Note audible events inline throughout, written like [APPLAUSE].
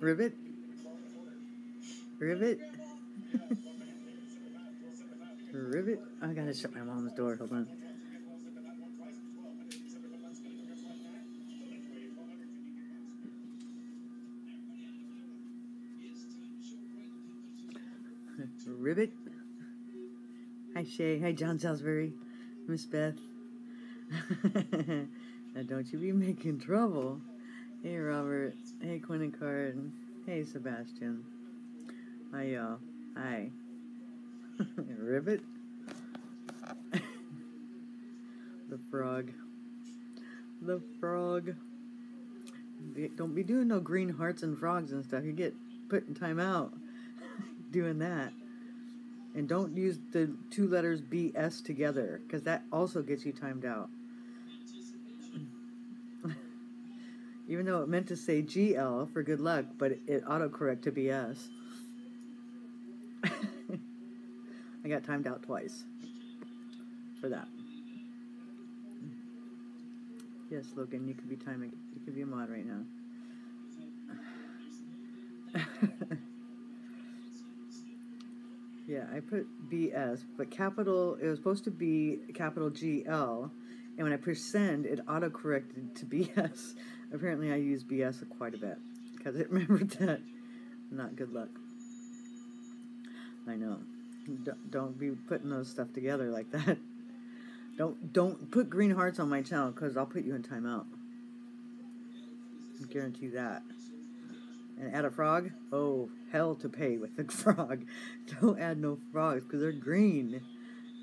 Ribbit? Ribbit? Ribbit? I gotta shut my mom's door. Hold on. [LAUGHS] Ribbit? Hi, Shay. Hi, John Salisbury. Miss Beth. [LAUGHS] now, don't you be making trouble. Hey, Robert. Hey, Coin and Card. Hey, Sebastian. Hi, y'all. Hi. [LAUGHS] Ribbit? [LAUGHS] the frog. The frog. Don't be doing no green hearts and frogs and stuff. You get put in time out [LAUGHS] doing that. And don't use the two letters BS together because that also gets you timed out. Even though it meant to say GL for good luck, but it autocorrect to BS. [LAUGHS] I got timed out twice for that. Yes, Logan, you could be timing. You could be a mod right now. [LAUGHS] Yeah, I put BS, but capital, it was supposed to be capital GL, and when I push send, it auto-corrected to BS. [LAUGHS] Apparently I use BS quite a bit, because it [LAUGHS] remembered that. Not good luck. I know. Don't be putting those stuff together like that. Don't don't put green hearts on my channel, because I'll put you in timeout. I guarantee that and add a frog? Oh, hell to pay with the [LAUGHS] frog. Don't add no frogs because they're green.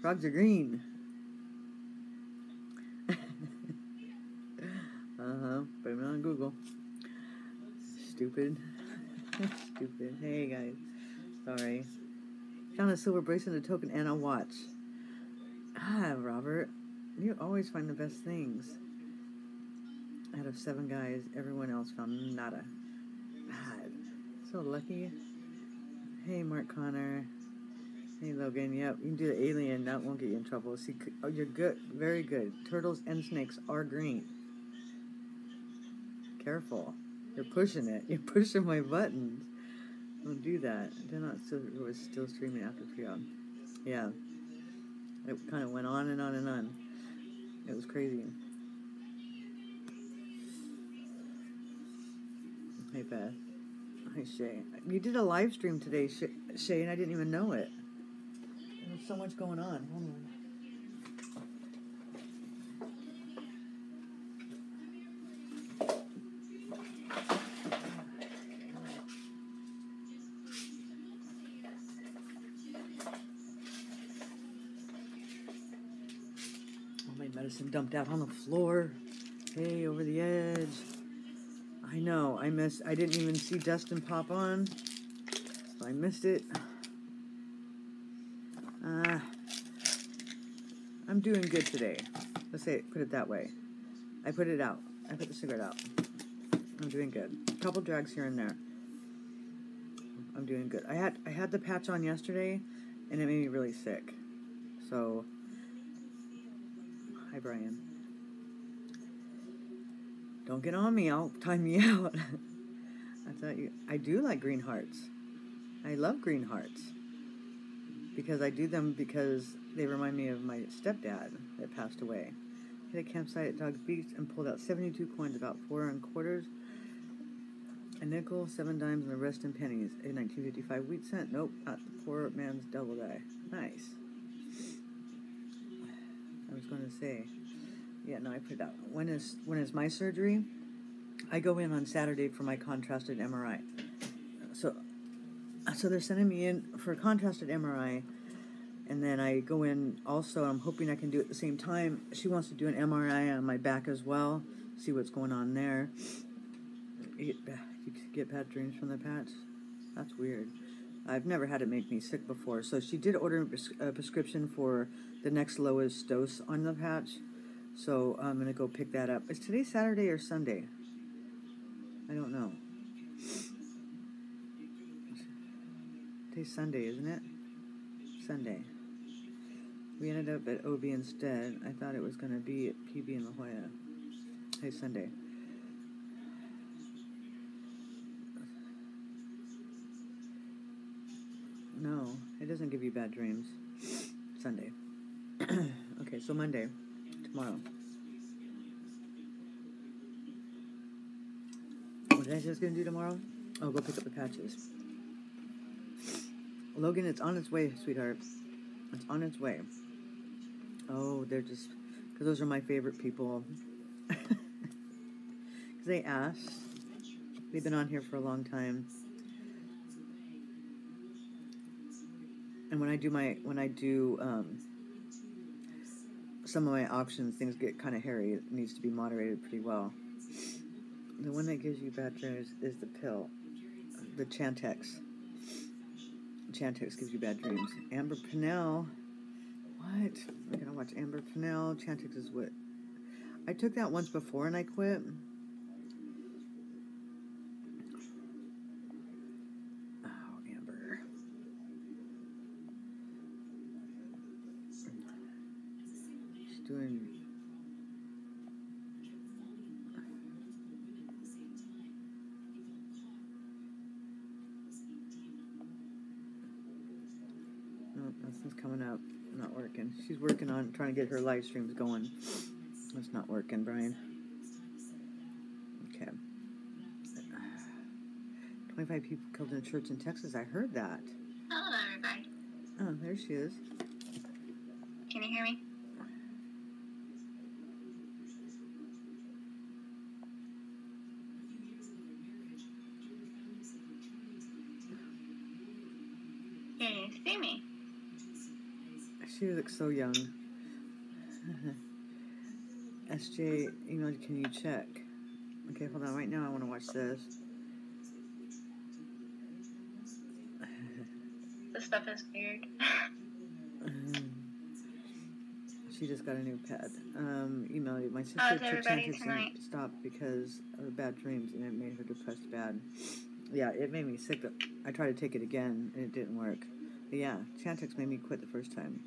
Frogs are green. Uh-huh. Put them on Google. Stupid. [LAUGHS] Stupid. Hey, guys. Sorry. Found a silver bracelet, a token, and a watch. Ah, Robert. You always find the best things. Out of seven guys, everyone else found nada Bad. so lucky. Hey, Mark Connor. Hey, Logan. Yep, you can do the alien. That won't get you in trouble. See, oh, you're good. Very good. Turtles and snakes are green. Careful. You're pushing it. [LAUGHS] You're pushing my buttons. Don't do that. They're not still, it was still streaming after pre-op. Yeah. It kind of went on and on and on. It was crazy. Hey, Beth. Hi, Shay. You did a live stream today, Shay, and I didn't even know it. There's so much going on. Dumped out on the floor. Hey, over the edge. I know. I missed. I didn't even see Dustin pop on. So I missed it. Uh, I'm doing good today. Let's say put it that way. I put it out. I put the cigarette out. I'm doing good. A couple drags here and there. I'm doing good. I had I had the patch on yesterday, and it made me really sick. So, hi Brian. Don't get on me, I'll time you [LAUGHS] out. I thought you I do like green hearts. I love green hearts. Because I do them because they remind me of my stepdad that passed away. Hit a campsite at Dog's Beach and pulled out 72 coins, about four and quarters, a nickel, seven dimes, and the rest in pennies. A 1955 wheat cent. Nope, not the poor man's double die. Nice. I was going to say, yeah, no, I put it out. When is when is my surgery? I go in on Saturday for my contrasted MRI. So, so they're sending me in for a contrasted MRI, and then I go in also. I'm hoping I can do it at the same time. She wants to do an MRI on my back as well, see what's going on there. You get bad dreams from the patch. That's weird. I've never had it make me sick before. So she did order a prescription for the next lowest dose on the patch. So I'm going to go pick that up. Is today Saturday or Sunday? I don't know. Today's Sunday, isn't it? Sunday. We ended up at OB instead. I thought it was going to be at PB in La Jolla. Hey, Sunday. No, it doesn't give you bad dreams. Sunday. [CLEARS THROAT] okay, so Monday, tomorrow. What I just gonna do tomorrow? Oh, go pick up the patches. Logan, it's on its way, sweetheart. It's on its way. Oh, they're just because those are my favorite people. [LAUGHS] Because they asked. They've been on here for a long time. And when I do my when I do um, some of my auctions, things get kind of hairy. It needs to be moderated pretty well. The one that gives you bad dreams is the pill, the Chantix. Chantix gives you bad dreams. Amber Pinnell. What? I'm gonna watch Amber Pinnell. Chantix is what? I took that once before and I quit. Coming up. Not working. She's working on trying to get her live streams going. That's not working, Brian. Okay. 25 people killed in a church in Texas. I heard that. Hello, everybody. Oh, there she is. Can you hear me? Can you see me? She looks so young. [LAUGHS] SJ emailed, can you check? Okay, hold on. Right now, I want to watch this. This stuff is weird. [LAUGHS] She just got a new pet. Um, email you. My sister How's took tonight? and stopped because of bad dreams, and it made her depressed bad. Yeah, it made me sick. I tried to take it again, and it didn't work. But yeah, Chantix made me quit the first time.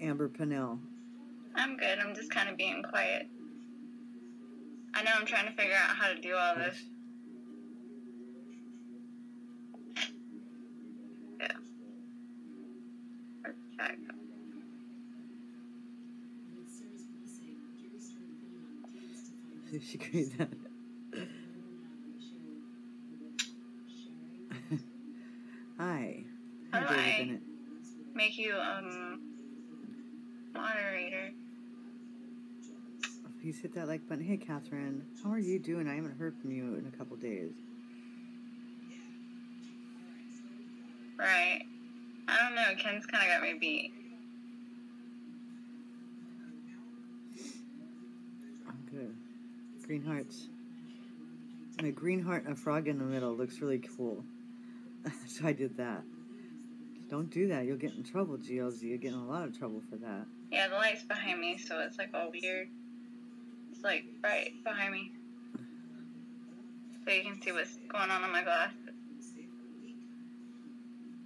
Amber Pinnell. I'm good. I'm just kind of being quiet. I know I'm trying to figure out how to do all this. Yeah. Where's the chat go? She read that. Hi. Hi, David Hi. Bennett. Make you um moderator. Please hit that like button. Hey, Catherine. How are you doing? I haven't heard from you in a couple days. Right. I don't know. Ken's kind of got me beat. I'm good. Green hearts. And a green heart and a frog in the middle looks really cool. [LAUGHS] so I did that. Don't do that. You'll get in trouble, GLZ. You'll get in a lot of trouble for that. Yeah, the light's behind me, so it's like all weird. Like right behind me. So you can see what's going on on my glass.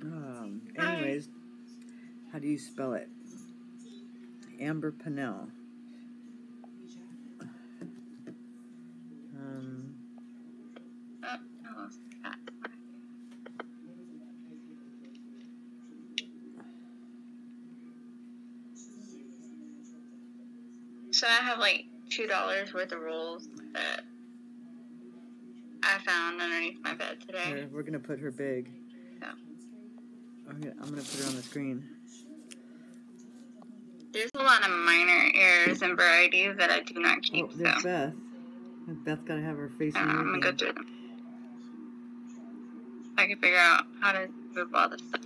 Um, Hi. anyways, how do you spell it? Amber Pinnell. Um, Oh, I lost the. So I have like two dollars worth of rolls that I found underneath my bed today. here, we're gonna put her big. Yeah. I'm gonna, I'm gonna put her on the screen. There's a lot of minor errors and varieties that I do not Oh, keep. so there's Beth. Beth gotta have her face don't I'm gonna go through them. I can figure out how to move all this stuff.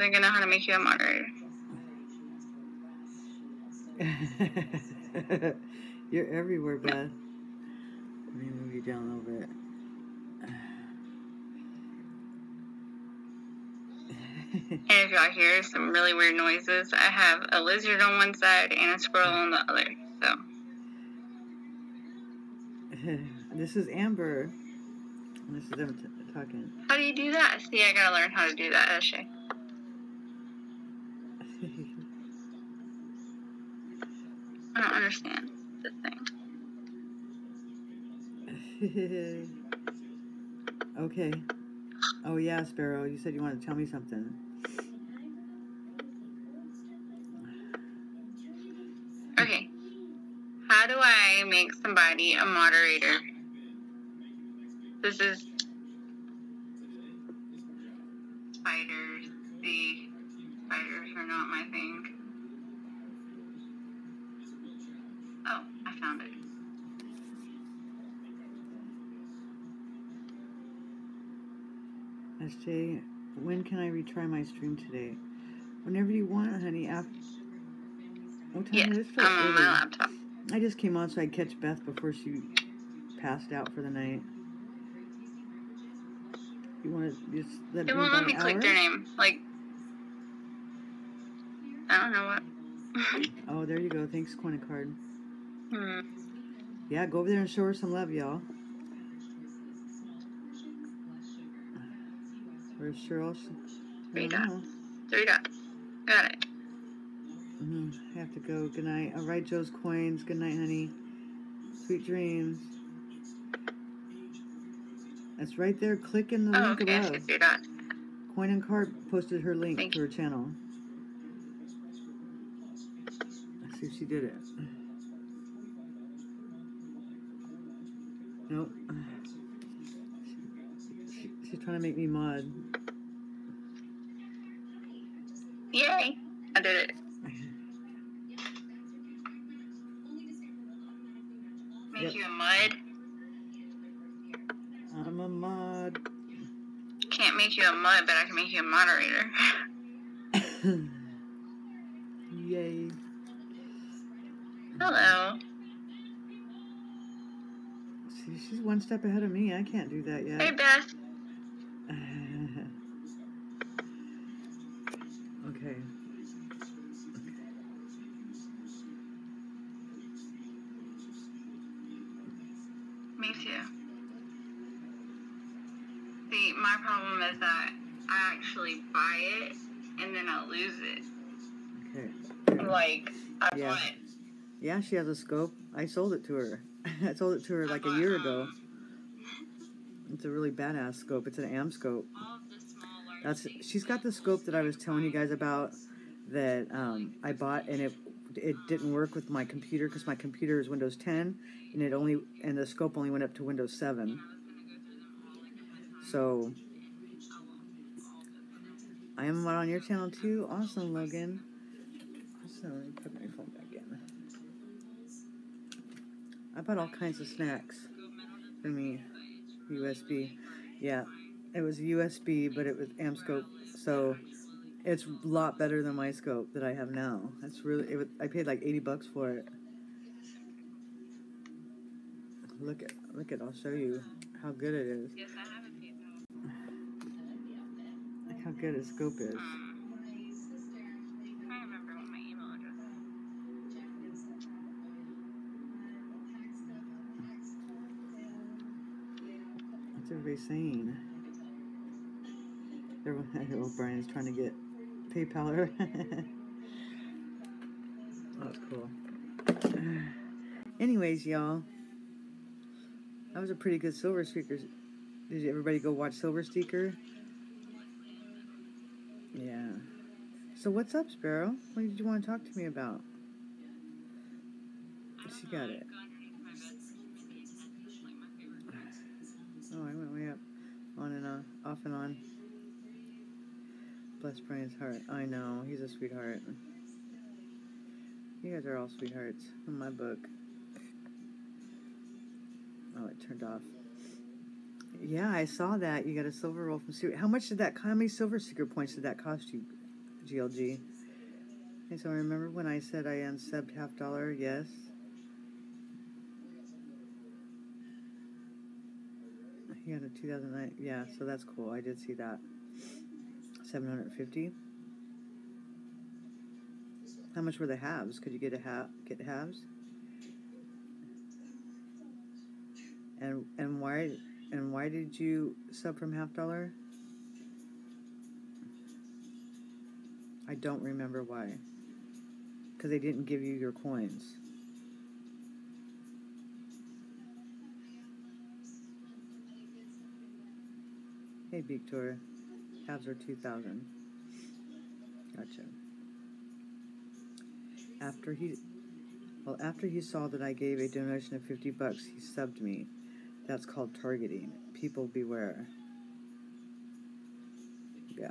Hold on. I think I know how to make you a moderator. [LAUGHS] You're everywhere, Beth. Let me move you down a little bit. And if y'all hear some really weird noises, I have a lizard on one side and a squirrel on the other. So, [LAUGHS] this is Amber. This is them t- talking. how do you do that? See, I gotta learn how to do that, Ashay. I don't understand this thing. [LAUGHS] okay. Oh yeah, Sparrow. You said you wanted to tell me something. Okay. How do I make somebody a moderator? This is retry my stream today? Whenever you want, honey. After what time Yes, is it? I'm on my laptop. I just came on so I'd catch Beth before she passed out for the night. You want to just let It me won't let me an click hour? their name. Like, I don't know what. [LAUGHS] Oh, there you go. Thanks, Coin and Card. hmm. Yeah, go over there and show her some love, y'all. Where's Cheryl? Three dots. Three dots. Got it. I have to go. Good night. All right, Joe's coins. Good night, honey. Sweet dreams. That's right there. Click in the Oh, link okay. Above. see three dots. Coin and Card posted her link Thank to her channel. Let's see if she did it. Nope. She, she's trying to make me mod. I did it. Make Yep. you a mud. I'm a mod. Can't make you a mud, but I can make you a moderator. [LAUGHS] Yay. Hello. See, she's one step ahead of me. I can't do that yet. Hey, Beth. I Yeah. it. Yeah, she has a scope. I sold it to her. [LAUGHS] I sold it to her like a year ago. It's a really badass scope. It's an AmScope. That's she's got the scope that I was telling you guys about that um, I bought and it it didn't work with my computer because my computer is Windows 10 and it only and the scope only went up to Windows 7. So I am on your channel too. Awesome, Logan. Awesome. Let me put my phone back in. I bought all kinds of snacks for me. USB. Yeah, it was USB, but it was Amscope, so it's a lot better than my scope that I have now. That's really. It was, I paid like eighty bucks for it. Look at look at. I'll show you how good it is. Yes, I have a few. Look how good its scope is. Everybody? Everyone, oh, Brian's trying to get PayPal her. [LAUGHS] Oh, that's cool. [SIGHS] Anyways, y'all, that was a pretty good Silver Seeker. Did everybody go watch Silver Seeker? Yeah. So what's up, Sparrow? What did you want to talk to me about? She got it. Off and on. Bless Brian's heart. I know. He's a sweetheart. You guys are all sweethearts in my book. Oh, it turned off. Yeah, I saw that. You got a silver roll from Secret. How much did that? How many silver secret points did that cost you, GLG? Okay, so remember when I said I unsubbed half dollar? Yes. Had a 2009. Yeah, so that's cool. I did see that. 750 How much were the halves? Could you get a half get halves? And and why and why did you sub from half dollar? I don't remember why. Because they didn't give you your coins. Hey, Victor. Halves are 2000 Gotcha. After he, well, after he saw that I gave a donation of 50 bucks, he subbed me. That's called targeting. People beware. Yeah.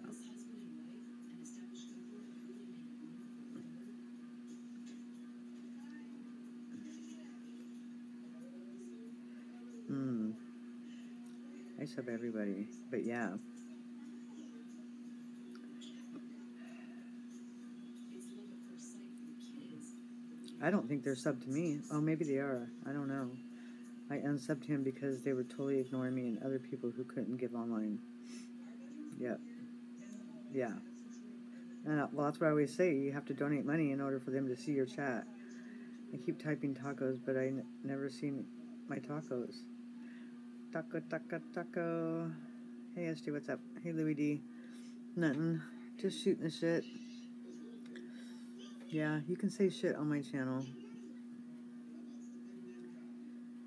I sub everybody, but yeah. I don't think they're sub to me. Oh, maybe they are. I don't know. I unsubbed him because they were totally ignoring me and other people who couldn't give online. Yep. Yeah. And, uh, well, that's what I always say. You have to donate money in order for them to see your chat. I keep typing tacos, but I never see my tacos. Taco, taco, taco. Hey, SD, what's up? Hey, Louis D. Nothing. Just shooting the shit. Yeah, you can say shit on my channel.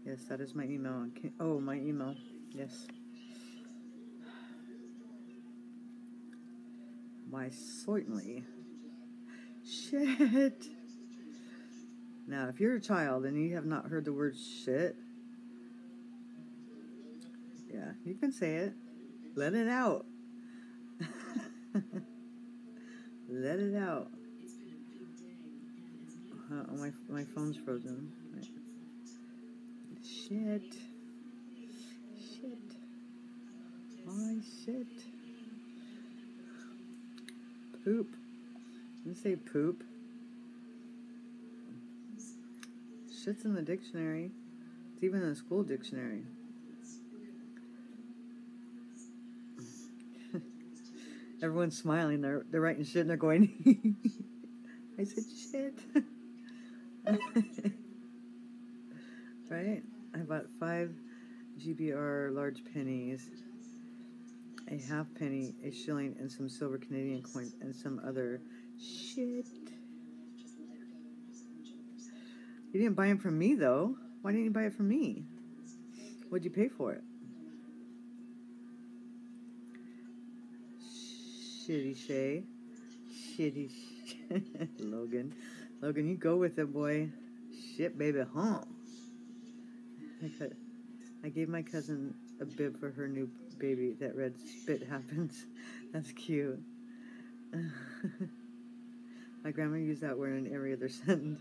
Yes, that is my email. Oh, my email. Yes. Why, certainly. Shit. Now, if you're a child and you have not heard the word shit, you can say it. Let it out. Let it out. Uh, oh, my my phone's frozen. Shit. Shit. My shit. Poop. You say poop. Shit's in the dictionary. It's even in the school dictionary. Everyone's smiling. They're they're writing shit and they're going. [LAUGHS] I said shit. [LAUGHS] right? I bought five GBR large pennies, a half penny, a shilling, and some silver Canadian coins, and some other shit. You didn't buy them from me, though. Why didn't you buy it from me? What'd you pay for it? Shitty Shay. Shitty [LAUGHS] Logan. Logan, you go with it, boy. Shit, baby, huh? I gave my cousin a bib for her new baby that red Spit [LAUGHS] Happens. That's cute. [LAUGHS] my grandma used that word in every other sentence.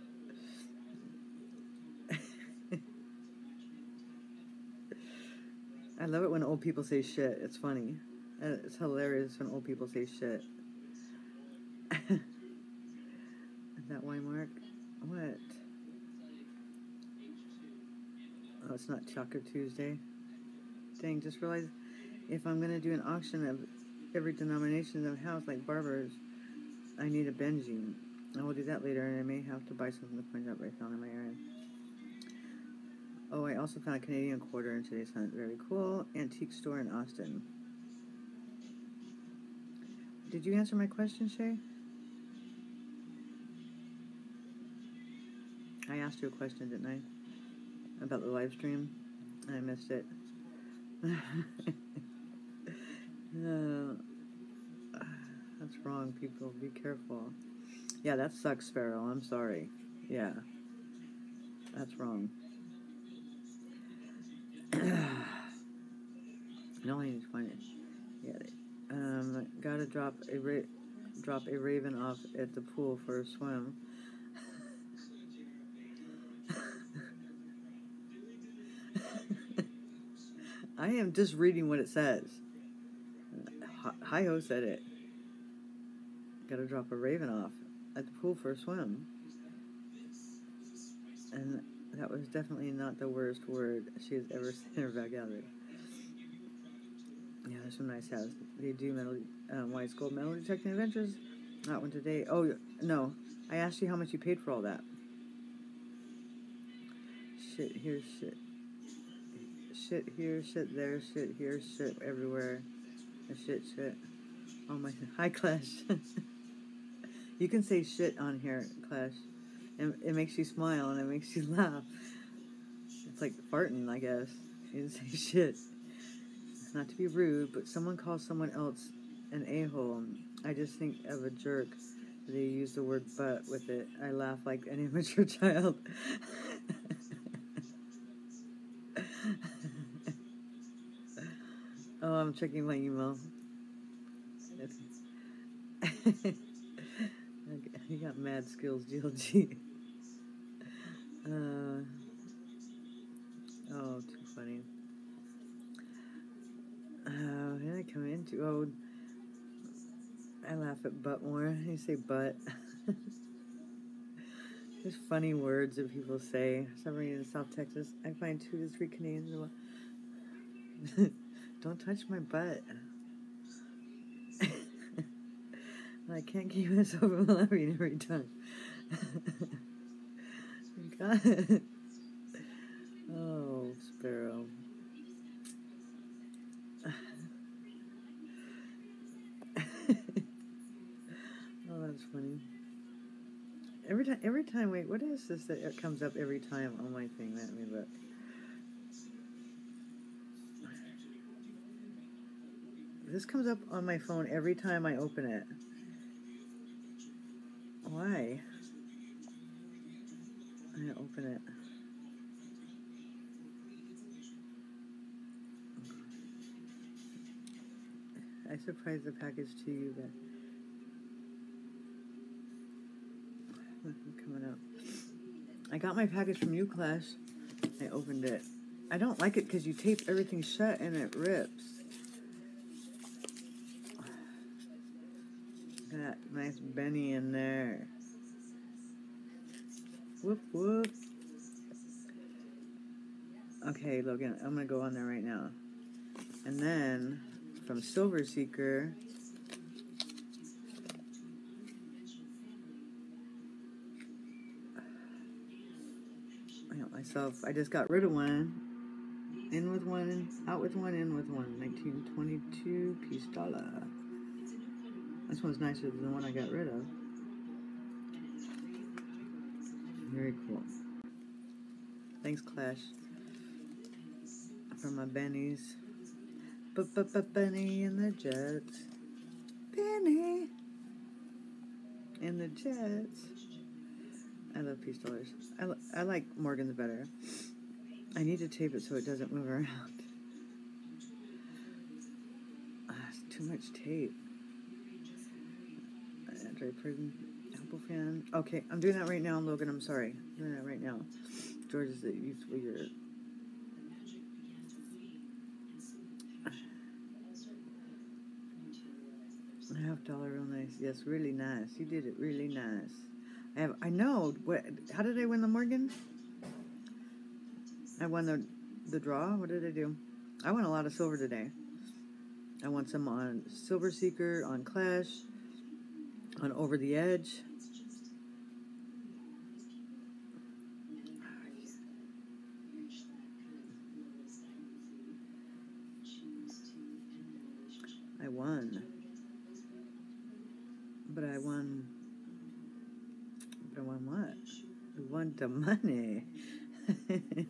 I love it when old people say shit. It's funny. It's hilarious when old people say shit. [LAUGHS] Is that Y mark? What? Oh, it's not Chocolate Tuesday. Dang, just realized if I'm going to do an auction of every denomination of house like barbers, I need a benzene. I will do that later, and I may have to buy something to the out shop I found in my area. Oh, I also found a Canadian quarter in today's hunt. Very cool. Antique store in Austin. Did you answer my question, Shay? I asked you a question, didn't I? About the live stream. I missed it. [LAUGHS] uh, that's wrong, people. Be careful. Yeah, that sucks, Sparrow. I'm sorry. Yeah. That's wrong. no, I need to find it. Yeah. Um, gotta drop a ra- drop a raven off at the pool for a swim. [LAUGHS] I am just reading what it says. Hi ho said it. Gotta drop a raven off at the pool for a swim. And that was definitely not the worst word she has ever [LAUGHS] said in her vocabulary. Yeah, there's some nice hats. They do metal, um, White Gold Metal Detecting Adventures. Not one today. Oh, no. I asked you how much you paid for all that. Shit here, shit. Shit here, shit there, shit here, shit everywhere. And shit, shit. Oh my. [LAUGHS] Hi, Clash. [LAUGHS] you can say shit on here, Clash. And it makes you smile and it makes you [LAUGHS] laugh. It's like farting, I guess. You can say shit. Not to be rude, but someone calls someone else an a hole. I just think of a jerk. They use the word butt with it. I laugh like an [LAUGHS] immature child. [LAUGHS] oh, I'm checking my email. you [LAUGHS] got mad skills, GLG. Uh, oh, too funny. Uh, did I come into? Oh, I laugh at butt more. You say butt. [LAUGHS] There's funny words that people say. Somebody in South Texas, I find two to three Canadians. [LAUGHS] Don't touch my butt. [LAUGHS] I can't keep myself from laughing every time. God. Oh, Sparrow. oh, that's funny. Every time, every time. Wait, what is this that comes up every time on my thing? Let me look. This comes up on my phone every time I open it. Why? I open it. I surprised the package to you, but coming up. I got my package from you, Clash. I opened it. I don't like it because you tape everything shut and it rips. [SIGHS] That nice Benny in there. Whoop whoop. Okay, Logan, I'm gonna go on there right now. And then from Silver Seeker. Myself, I just got rid of one. In with one, out with one, in with one. 1922 Peace dollar. This one's nicer than the one I got rid of. Very cool. Thanks, Clash. For my bennies. Benny and the Jets. Benny and the Jets. I love Peace Dollars. I, I like Morgan's better. I need to tape it so it doesn't move around. Ah, it's too much tape. Andre Prison, Apple fan. Okay, I'm doing that right now, Logan. I'm sorry. I'm doing that right now. George is the youthful year. Half dollar, real nice. Yes, really nice. You did it really nice. I know. What? How did I win the Morgan? I won the the draw. What did I do? I won a lot of silver today. I won some on Silver Seeker, on Clash, on Over the Edge. I won. But I won. But I won what? I won the money. [LAUGHS]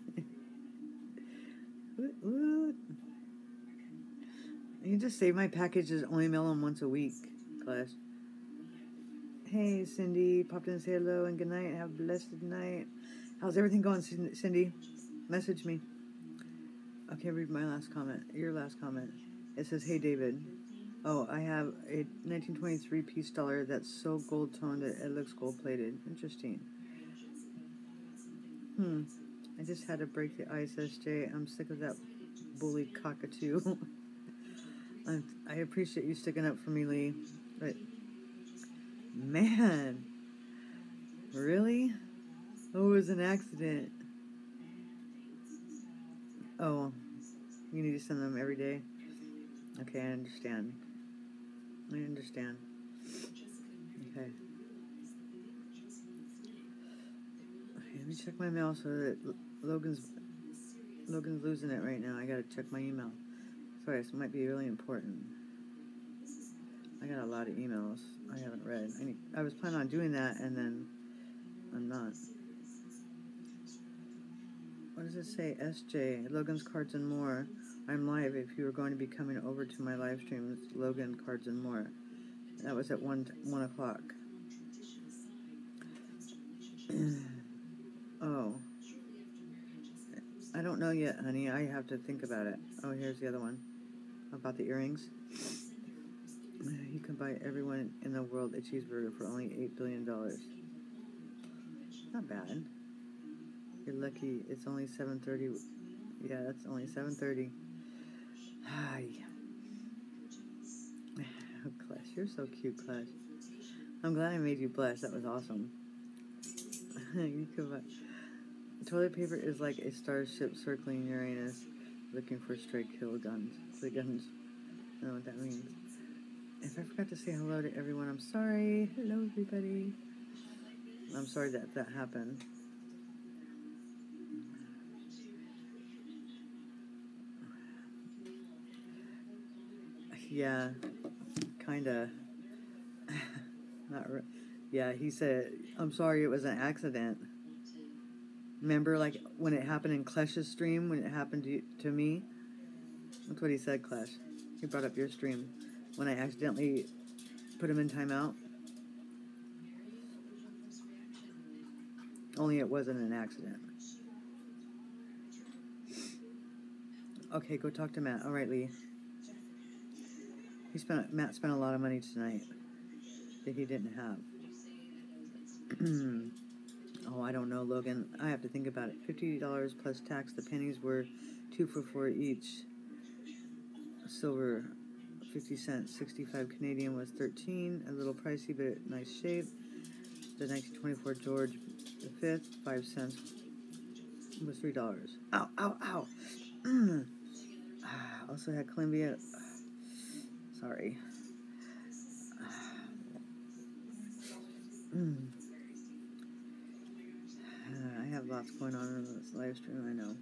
You just say my packages only mail them once a week, class. Hey, Cindy. Popped in to say hello and good night. Have a blessed night. How's everything going, Cindy? Message me. Okay, read my last comment. Your last comment. It says, Hey, David. Oh, I have a 1923 Peace dollar that's so gold toned that it looks gold plated. Interesting. Hmm. I just had to break the ice, SJ. I'm sick of that bully cockatoo. [LAUGHS] I, appreciate you sticking up for me, Lee. But, man. Really? Oh, it was an accident. Oh, you need to send them every day. Okay, I understand. I understand. Okay. Me check my mail so that Logan's Logan's losing it right now. I gotta check my email. Sorry, this might be really important. I got a lot of emails I haven't read. I, need, I was planning on doing that, and then I'm not. What does it say? SJ, Logan's Cards and More. I'm live if you are going to be coming over to my live streams, Logan Cards and More. That was at 1, 1 o'clock. [CLEARS THROAT] oh. I don't know yet, honey. I have to think about it. Oh, here's the other one. About the earrings. You can buy everyone in the world a cheeseburger for only $8 billion. Not bad. You're lucky it's only 7.30. Yeah, that's only 7.30. Hi. [SIGHS] Oh, Clash, you're so cute, Clash. I'm glad I made you blush. That was awesome. [LAUGHS] you could buy... Toilet paper is like a starship circling Uranus looking for stray kill guns. The guns. I know what that means. If I forgot to say hello to everyone, I'm sorry. Hello, everybody. I'm sorry that that happened. Yeah, kinda. [LAUGHS] Not yeah, he said, I'm sorry it was an accident. Remember, like, when it happened in Clash's stream, when it happened to, to me? That's what he said, Clash. He brought up your stream. When I accidentally put him in timeout. Only it wasn't an accident. Okay, go talk to Matt. All right, Lee. He spent Matt spent a lot of money tonight that he didn't have. [CLEARS THROAT] oh, I don't know, Logan. I have to think about it. Fifty dollars plus tax. The pennies were two for four each. Silver, fifty cents. Sixty-five Canadian was thirteen. A little pricey, but nice shape. The 1924 George V, five cents, was three dollars. Ow, ow, ow. [CLEARS THROAT] also had Columbia. Sorry. Mm. I have lots going on in this live stream, I know.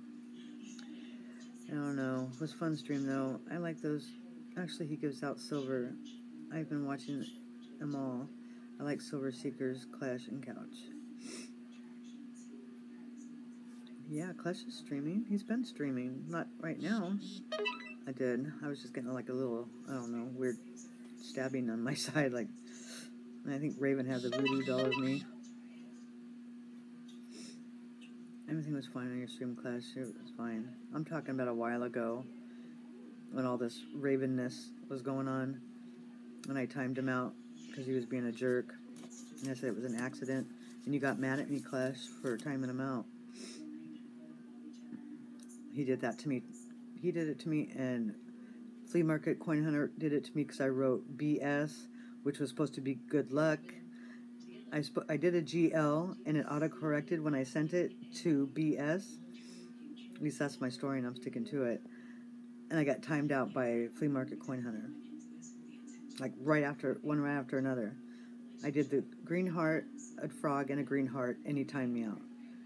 I don't know. It was fun stream though. I like those. Actually, he gives out silver. I've been watching them all. I like Silver Seekers, Clash, and Couch. Yeah, Clash is streaming. He's been streaming. Not right now. I did. I was just getting like a little, I don't know, weird stabbing on my [LAUGHS] side. Like, I think Raven has a voodoo doll of me. Everything was fine in your stream, class. It was fine. I'm talking about a while ago when all this Ravenness was going on. And I timed him out because he was being a jerk. And I said it was an accident. And you got mad at me, Clash, for timing him out. He did that to me. He did it to me, and Flea Market Coin Hunter did it to me because I wrote BS, which was supposed to be good luck. I, I did a GL, and it auto-corrected when I sent it to BS. At least that's my story, and I'm sticking to it. And I got timed out by Flea Market Coin Hunter. Like right after, one right after another. I did the green heart, a frog, and a green heart, and he timed me out.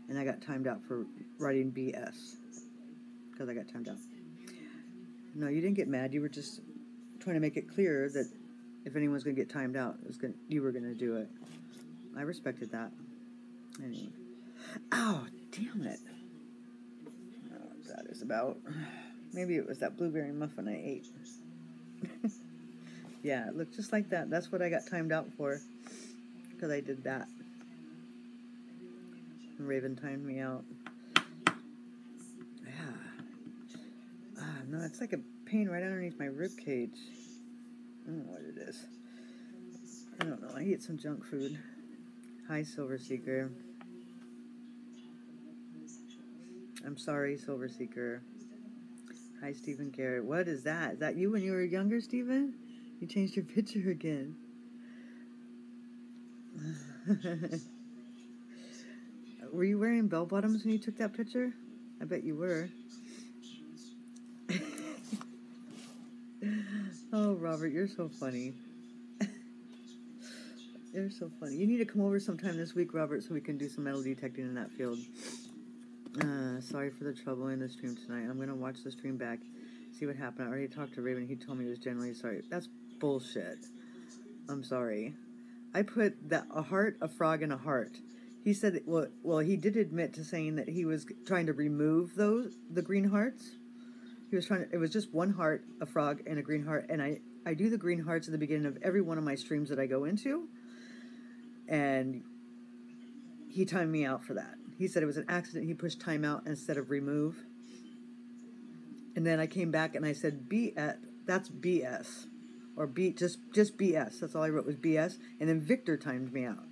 And I got timed out for writing BS. Because I got timed out. No, you didn't get mad. You were just trying to make it clear that if anyone's going to get timed out, it was gonna, you were going to do it. I respected that. Anyway. Ow, damn it. What that is about. Maybe it was that blueberry muffin I ate. [LAUGHS] yeah, it looked just like that. That's what I got timed out for. Because I did that. Raven timed me out. Yeah. Ah, no, it's like a pain right underneath my rib cage. I don't know what it is. I don't know. I eat some junk food. Hi, Silver Seeker. I'm sorry, Silver Seeker. Hi, Stephen Garrett. What is that? Is that you when you were younger, Stephen? You changed your picture again. [LAUGHS] were you wearing bell bottoms when you took that picture? I bet you were. [LAUGHS] oh, Robert, you're so funny. You're so funny. You need to come over sometime this week, Robert, so we can do some metal detecting in that field. Uh, sorry for the trouble in the stream tonight. I'm gonna watch the stream back, see what happened. I already talked to Raven. He told me he was generally sorry. That's bullshit. I'm sorry. I put that a heart, a frog, and a heart. He said, well, well, he did admit to saying that he was trying to remove those the green hearts. He was trying to. It was just one heart, a frog, and a green heart. And I I do the green hearts at the beginning of every one of my streams that I go into. And he timed me out for that. He said it was an accident. He pushed time out instead of remove. And then I came back and I said, "B at that's BS." or B just just BS. That's all I wrote was BS. And then Victor timed me out.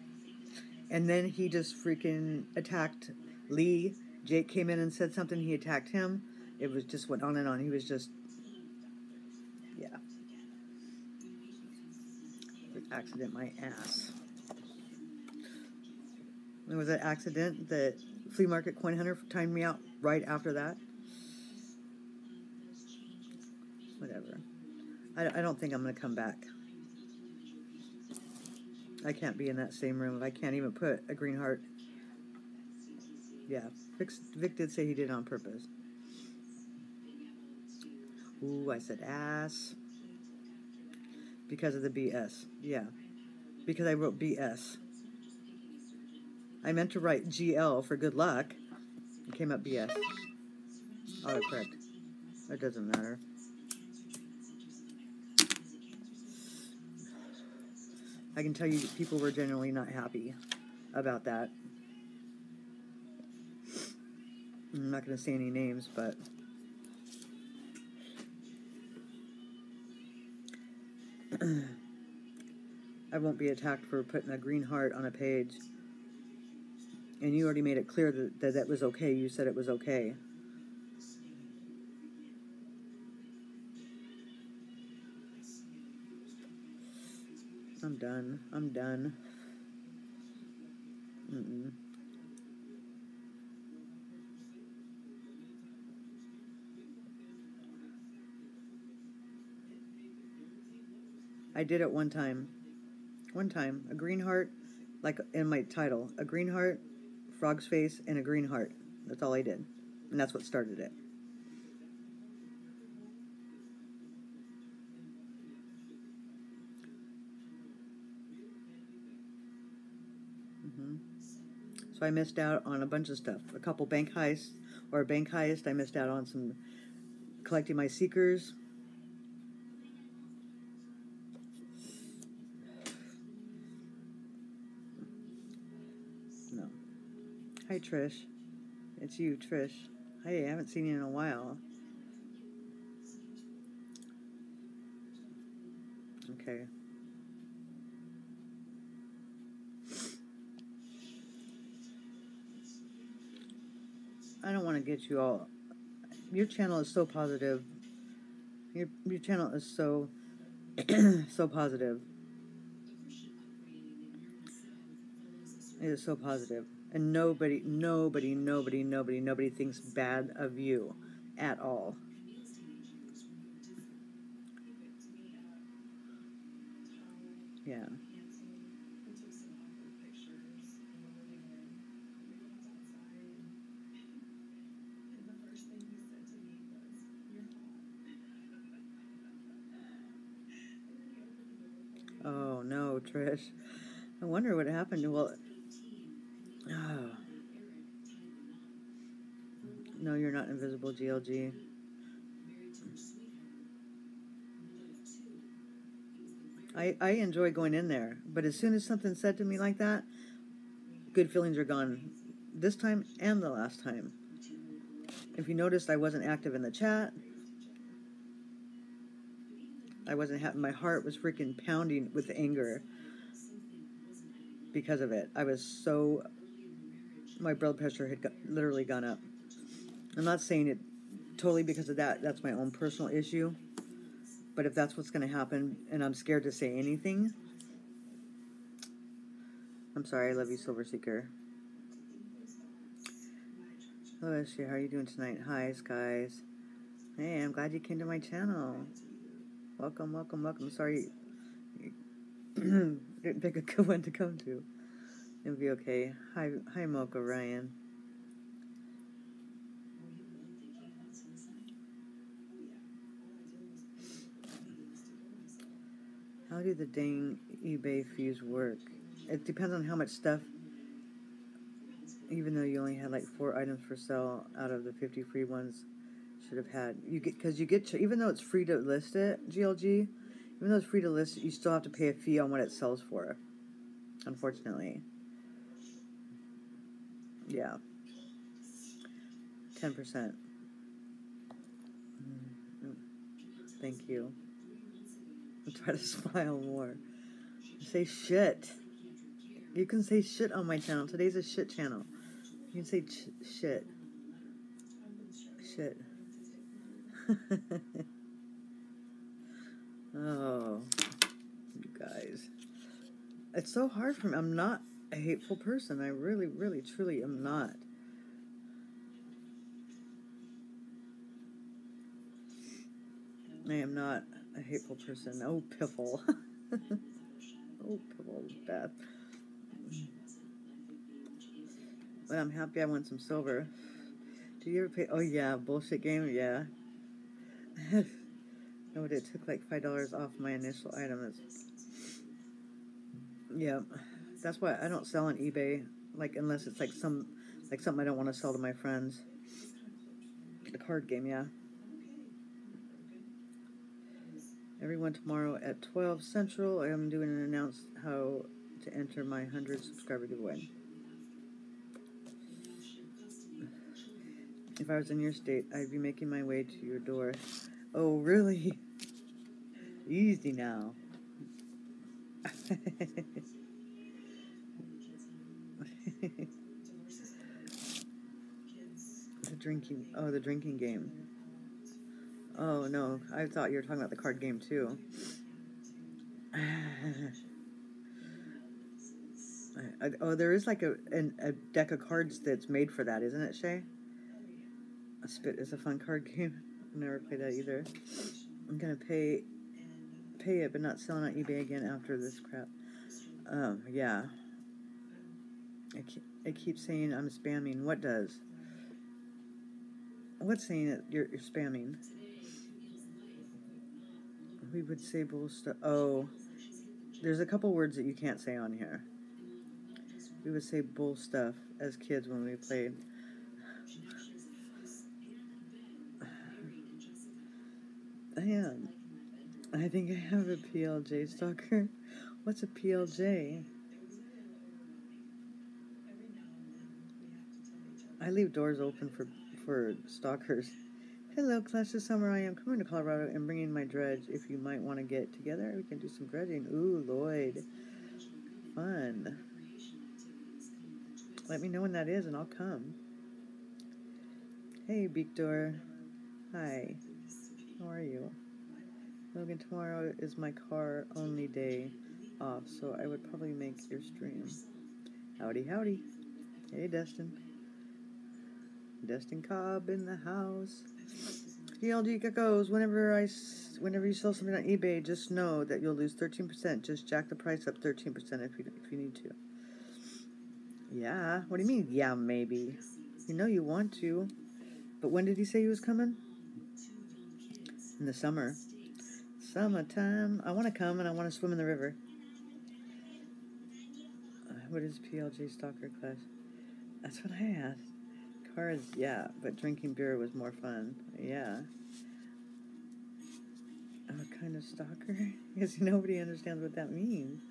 And then he just freaking attacked Lee. Jake came in and said something. He attacked him. It was just went on and on. He was just yeah. Accident my ass. There was an accident that flea market coin hunter timed me out right after that. Whatever. I, I don't think I'm going to come back. I can't be in that same room. I can't even put a green heart. Yeah, Vic, Vic did say he did on purpose. Ooh, I said ass. Because of the BS. Yeah. Because I wrote BS. I meant to write GL for good luck. It came up BS. Oh, Autocorrect. It doesn't matter. I can tell you people were generally not happy about that. I'm not going to say any names, but [CLEARS THROAT] I won't be attacked for putting a green heart on a page. And you already made it clear that that, that was okay. You said it was okay. I'm done. I'm done. Mm-mm. I did it one time. One time. A green heart, like in my title. A green heart, frog's face, and a green heart. That's all I did. And that's what started it. Mm-hmm. So I missed out on a bunch of stuff. A couple bank heists, or a bank heist. I missed out on some collecting my seekers. Hi, Trish. It's you, Trish. Hey, I haven't seen you in a while. Okay. I don't want to get you all. Your channel is so positive. Your your channel is so [CLEARS THROAT] so positive. It is so positive, and nobody, nobody, nobody, nobody, nobody thinks bad of you at all. Yeah. Oh no, Trish. I wonder what happened. Well, no, you're not invisible, GLG. I, I enjoy going in there, but as soon as something's said to me like that, good feelings are gone. This time and the last time. If you noticed, I wasn't active in the chat. I wasn't happy. My heart was freaking pounding with anger because of it. I was so. My blood pressure had got, literally gone up. I'm not saying it totally because of that. That's my own personal issue. But if that's what's going to happen, and I'm scared to say anything, I'm sorry. I love you, Silver Seeker. Hello, Ashley. How are you doing tonight? Hi, skies. Hey, I'm glad you came to my channel. Welcome, welcome, welcome. Sorry, [CLEARS THROAT] didn't pick a good one to come to. It'll be okay. Hi, hi, Mocha Ryan. How do the dang eBay fees work? It depends on how much stuff. Even though you only had like four items for sale out of the 50 free ones, should have had you get because you get even though it's free to list it GLG, even though it's free to list you still have to pay a fee on what it sells for. Unfortunately. Yeah. Ten percent. Mm, thank you. I'll [LAUGHS] try to smile more. Say shit. You can say shit on my channel. Today's a shit channel. You can say shit. Shit. [LAUGHS] oh, you guys. It's so hard for me. I'm not a hateful person. I really, really, truly am not. I am not a hateful person. Oh, piffle. [LAUGHS] oh, piffle bad. But I'm happy I won some silver. Did you ever play? Oh, yeah, bullshit game? Yeah. [LAUGHS] no, it took like $5 off my initial item. Yeah. That's why I don't sell on eBay, like, unless it's like some, like something I don't want to sell to my friends. The card game, yeah. Everyone tomorrow at 12 Central, I am doing an announce how to enter my 100 subscriber giveaway. If I was in your state, I'd be making my way to your door. Oh, really? [LAUGHS] Easy now. [LAUGHS] the drinking, oh, the drinking game. Oh no, I thought you were talking about the card game too. [SIGHS] I, oh, there is like a an, a deck of cards that's made for that, isn't it, Shay? A spit is a fun card [LAUGHS] game. I've never played that either. I'm gonna pay pay it, but not selling on eBay again after this crap. Um, yeah. I keep, I keep saying I'm spamming. What does? What's saying that you're, you're spamming? We would say stuff. Oh, there's a couple words that you can't say on here. We would say bull stuff as kids when we played. I am. I think I have a PLJ stalker. [LAUGHS] What's a PLJ? I leave doors open for for stalkers. Hello, Clash of Summer. I am coming to Colorado and bringing my dredge. If you might want to get together, we can do some dredging. Ooh, Lloyd. Fun. Let me know when that is and I'll come. Hey, Victor. Hi. How are you? Logan, tomorrow is my car only day off, so I would probably make your stream. Howdy, howdy. Hey, Destin. Destin Cobb in the house. PLG goes. Whenever I, whenever you sell something on eBay, just know that you'll lose thirteen percent. Just jack the price up thirteen percent if you if you need to. Yeah. What do you mean? Yeah, maybe. You know you want to, but when did he say he was coming? In the summer. Summertime. I want to come and I want to swim in the river. Uh, what is PLG Stalker class? That's what I asked. Cards, yeah, but drinking beer was more fun. Yeah. What kind of stalker? [LAUGHS] Because nobody understands what that means.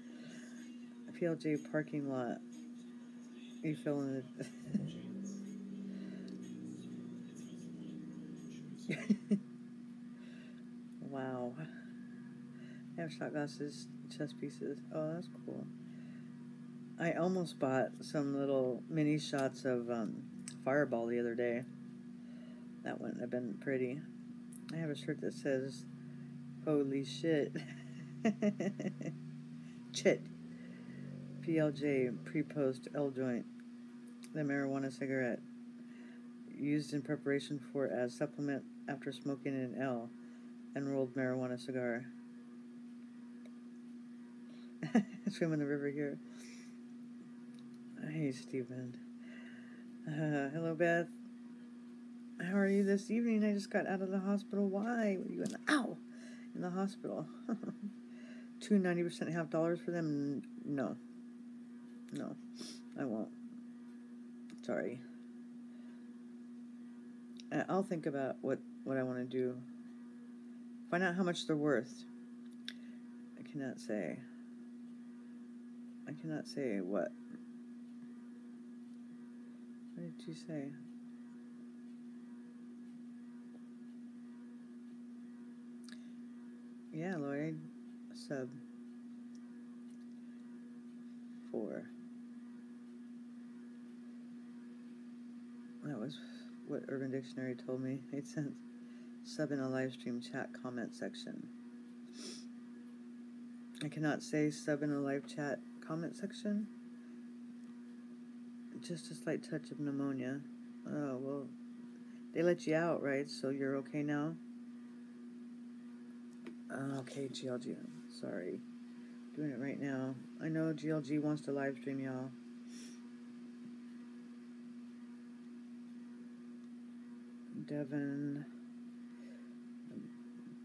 PLJ parking lot. You fill in it. [LAUGHS] wow. I have shot glasses, chess pieces. Oh, that's cool. I almost bought some little mini shots of um, Fireball the other day. That wouldn't have been pretty. I have a shirt that says, Holy shit. [LAUGHS] Chit. PLJ, pre post L joint. The marijuana cigarette. Used in preparation for as supplement after smoking an L. Enrolled marijuana cigar. [LAUGHS] Swim in the river here. Hey, Stephen. Uh, hello, Beth. How are you this evening? I just got out of the hospital. Why? Were you in the ow in the hospital? [LAUGHS] Two ninety percent half dollars for them? No, no, I won't. Sorry. I'll think about what what I want to do. Find out how much they're worth. I cannot say. I cannot say what. What did you say? Yeah, Lloyd. Sub. Four. That was what Urban Dictionary told me. Made sense. Sub in a live stream chat comment section. I cannot say sub in a live chat comment section. Just a slight touch of pneumonia. Oh, well, they let you out, right? So you're okay now? Okay, GLG. Sorry. Doing it right now. I know GLG wants to live stream y'all. Devin.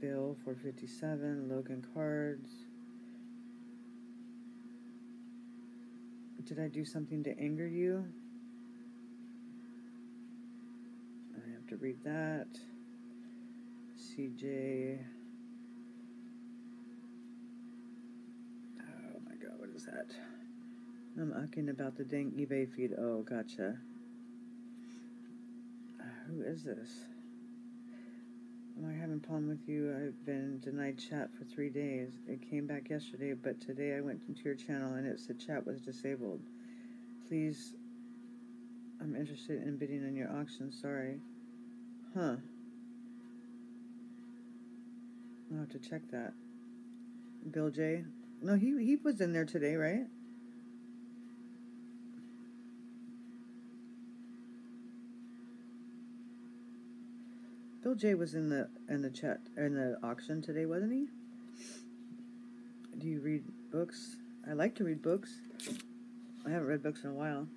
Bill 457. Logan Cards. Did I do something to anger you? I have to read that. CJ. Oh my god, what is that? I'm asking about the dang eBay feed. Oh, gotcha. Uh, who is this? I having a problem with you? I've been denied chat for three days. It came back yesterday, but today I went into your channel and it said chat was disabled. Please, I'm interested in bidding on your auction. Sorry. Huh. I'll have to check that. Bill J. No, he he was in there today, right? Bill J was in the in the chat in the auction today, wasn't he? Do you read books? I like to read books. I haven't read books in a while.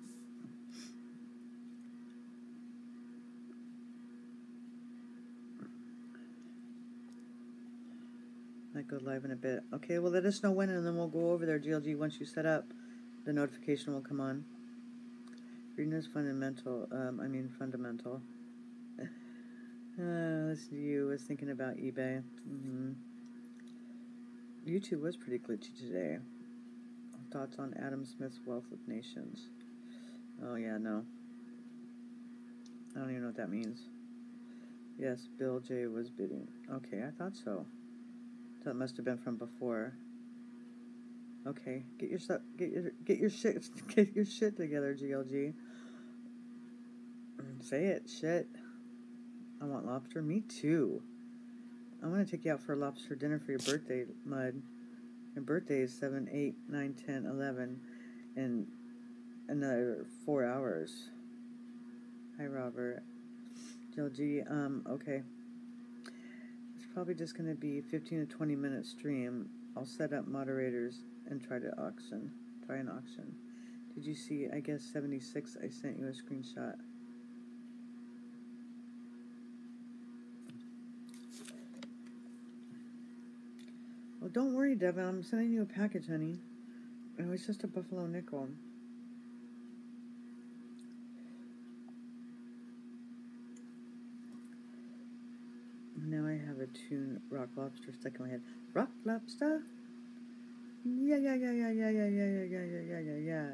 Might go live in a bit. Okay, well let us know when and then we'll go over there, GLG, once you set up. The notification will come on. Reading is fundamental. Um, I mean fundamental. Uh, to you. Was thinking about eBay. Mm-hmm. YouTube was pretty glitchy today. Thoughts on Adam Smith's Wealth of Nations? Oh yeah, no. I don't even know what that means. Yes, Bill J was bidding. Okay, I thought so. That must have been from before. Okay, get your get your get your shit, [LAUGHS] get your shit together, GLG. Say it, shit. I want lobster. Me too. I want to take you out for a lobster dinner for your birthday, Mud. Your birthday is 7, 8, 9, 10, 11, and another four hours. Hi, Robert. Jill G, um, okay. It's probably just going to be 15 to 20 minute stream. I'll set up moderators and try to auction. Try an auction. Did you see, I guess 76, I sent you a screenshot. Well, don't worry, Devin. I'm sending you a package, honey. It was just a buffalo nickel. Now I have a tune, Rock Lobster, stuck in my head. Rock Lobster? Yeah, yeah, yeah, yeah, yeah, yeah, yeah, yeah, yeah, yeah, yeah, yeah, yeah.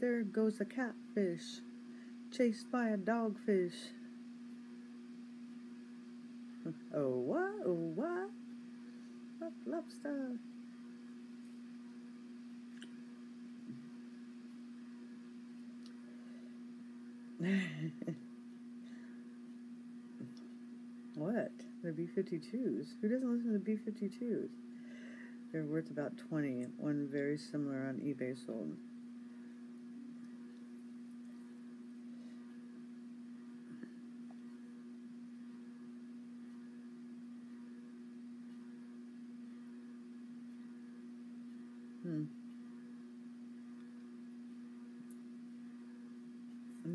There goes a catfish, chased by a dogfish. Oh, what? Oh, what? Rock Lobster. [LAUGHS] what? They're B-52s. Who doesn't listen to B-52s? They're worth about 20. One very similar on eBay sold.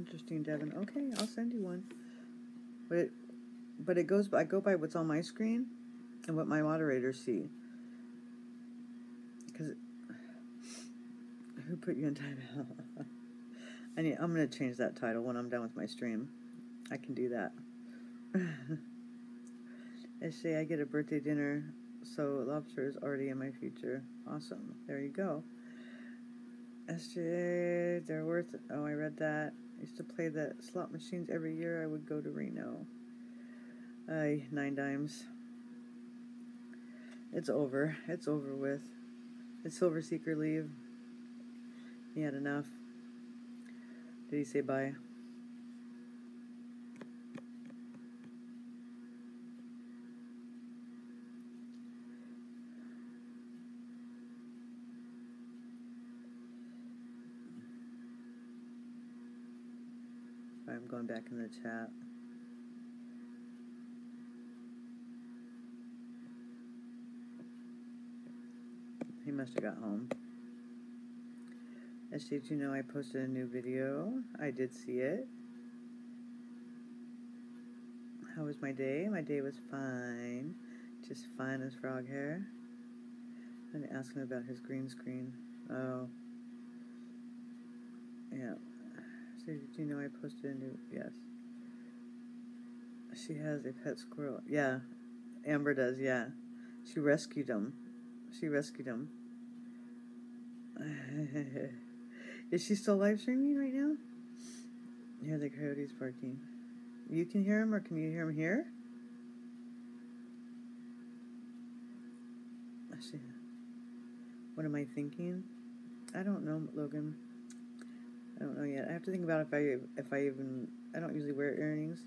Interesting, Devin. Okay, I'll send you one. But it, but it goes. I go by what's on my screen, and what my moderators see. Because [SIGHS] who put you in timeout? [LAUGHS] I need. I'm gonna change that title when I'm done with my stream. I can do that. [LAUGHS] I say I get a birthday dinner, so lobster is already in my future. Awesome. There you go. SJ, they're worth it. Oh, I read that. I used to play the slot machines every year. I would go to Reno. Aye, nine dimes. It's over. It's over with. Did Silver Seeker leave? He had enough. Did he say bye? Going back in the chat. He must have got home. As did you know I posted a new video? I did see it. How was my day? My day was fine. Just fine as frog hair. I'm going to ask him about his green screen. Oh. Yeah. So did you know I posted a new yes. She has a pet squirrel. Yeah. Amber does, yeah. She rescued him. She rescued him. [LAUGHS] Is she still live streaming right now? Yeah, the coyote's barking. You can hear him, or can you hear him here? What am I thinking? I don't know, Logan. I don't know yet. I have to think about if I if I even I don't usually wear earrings,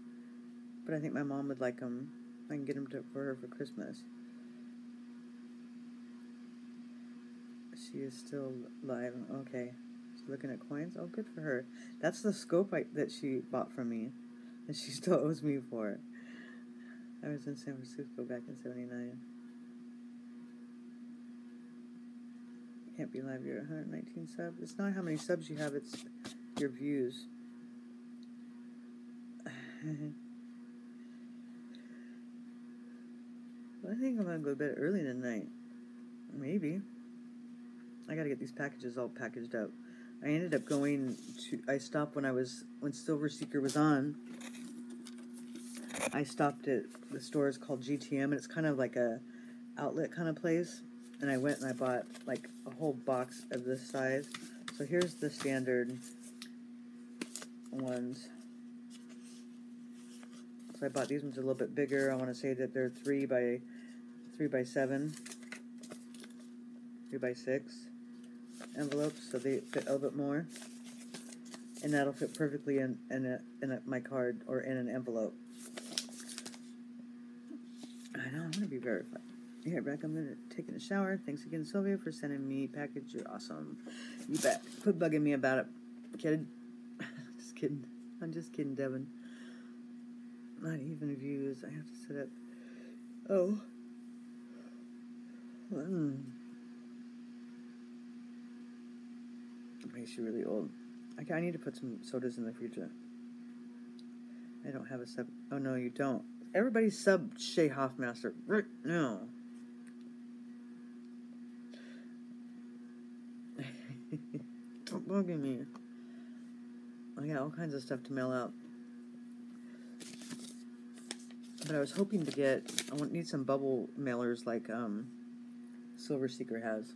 but I think my mom would like them. I can get them to, for her for Christmas. She is still live. Okay. She's looking at coins. Oh, good for her. That's the scope I, that she bought from me, and she [LAUGHS] still owes me for it. I was in San Francisco back in '79. Can't be live. You're 119 subs. It's not how many subs you have. It's your views. [SIGHS] well, I think I'm gonna go to bed early tonight. Maybe. I gotta get these packages all packaged up. I ended up going to. I stopped when I was when Silver Seeker was on. I stopped at the store is called GTM, and it's kind of like a outlet kind of place. And I went and I bought like a whole box of this size. So here's the standard ones. So I bought these ones a little bit bigger. I want to say that they're three by three by seven, three by six envelopes, so they fit a little bit more. And that'll fit perfectly in in, a, in a, my card or in an envelope. I know I want to be verified. Here, back. I'm gonna taking a shower. Thanks again, Sylvia, for sending me package. You're awesome. You bet. Quit bugging me about it, kid. [LAUGHS] just kidding. I'm just kidding, Devin. Not even views. I have to set up. Oh. Hmm. Makes you really old. I, I need to put some sodas in the future. I don't have a sub. Oh no, you don't. Everybody sub Shay Hoffmaster right Don't bug me. I got all kinds of stuff to mail out. But I was hoping to get, I want need some bubble mailers like um, Silver Seeker has,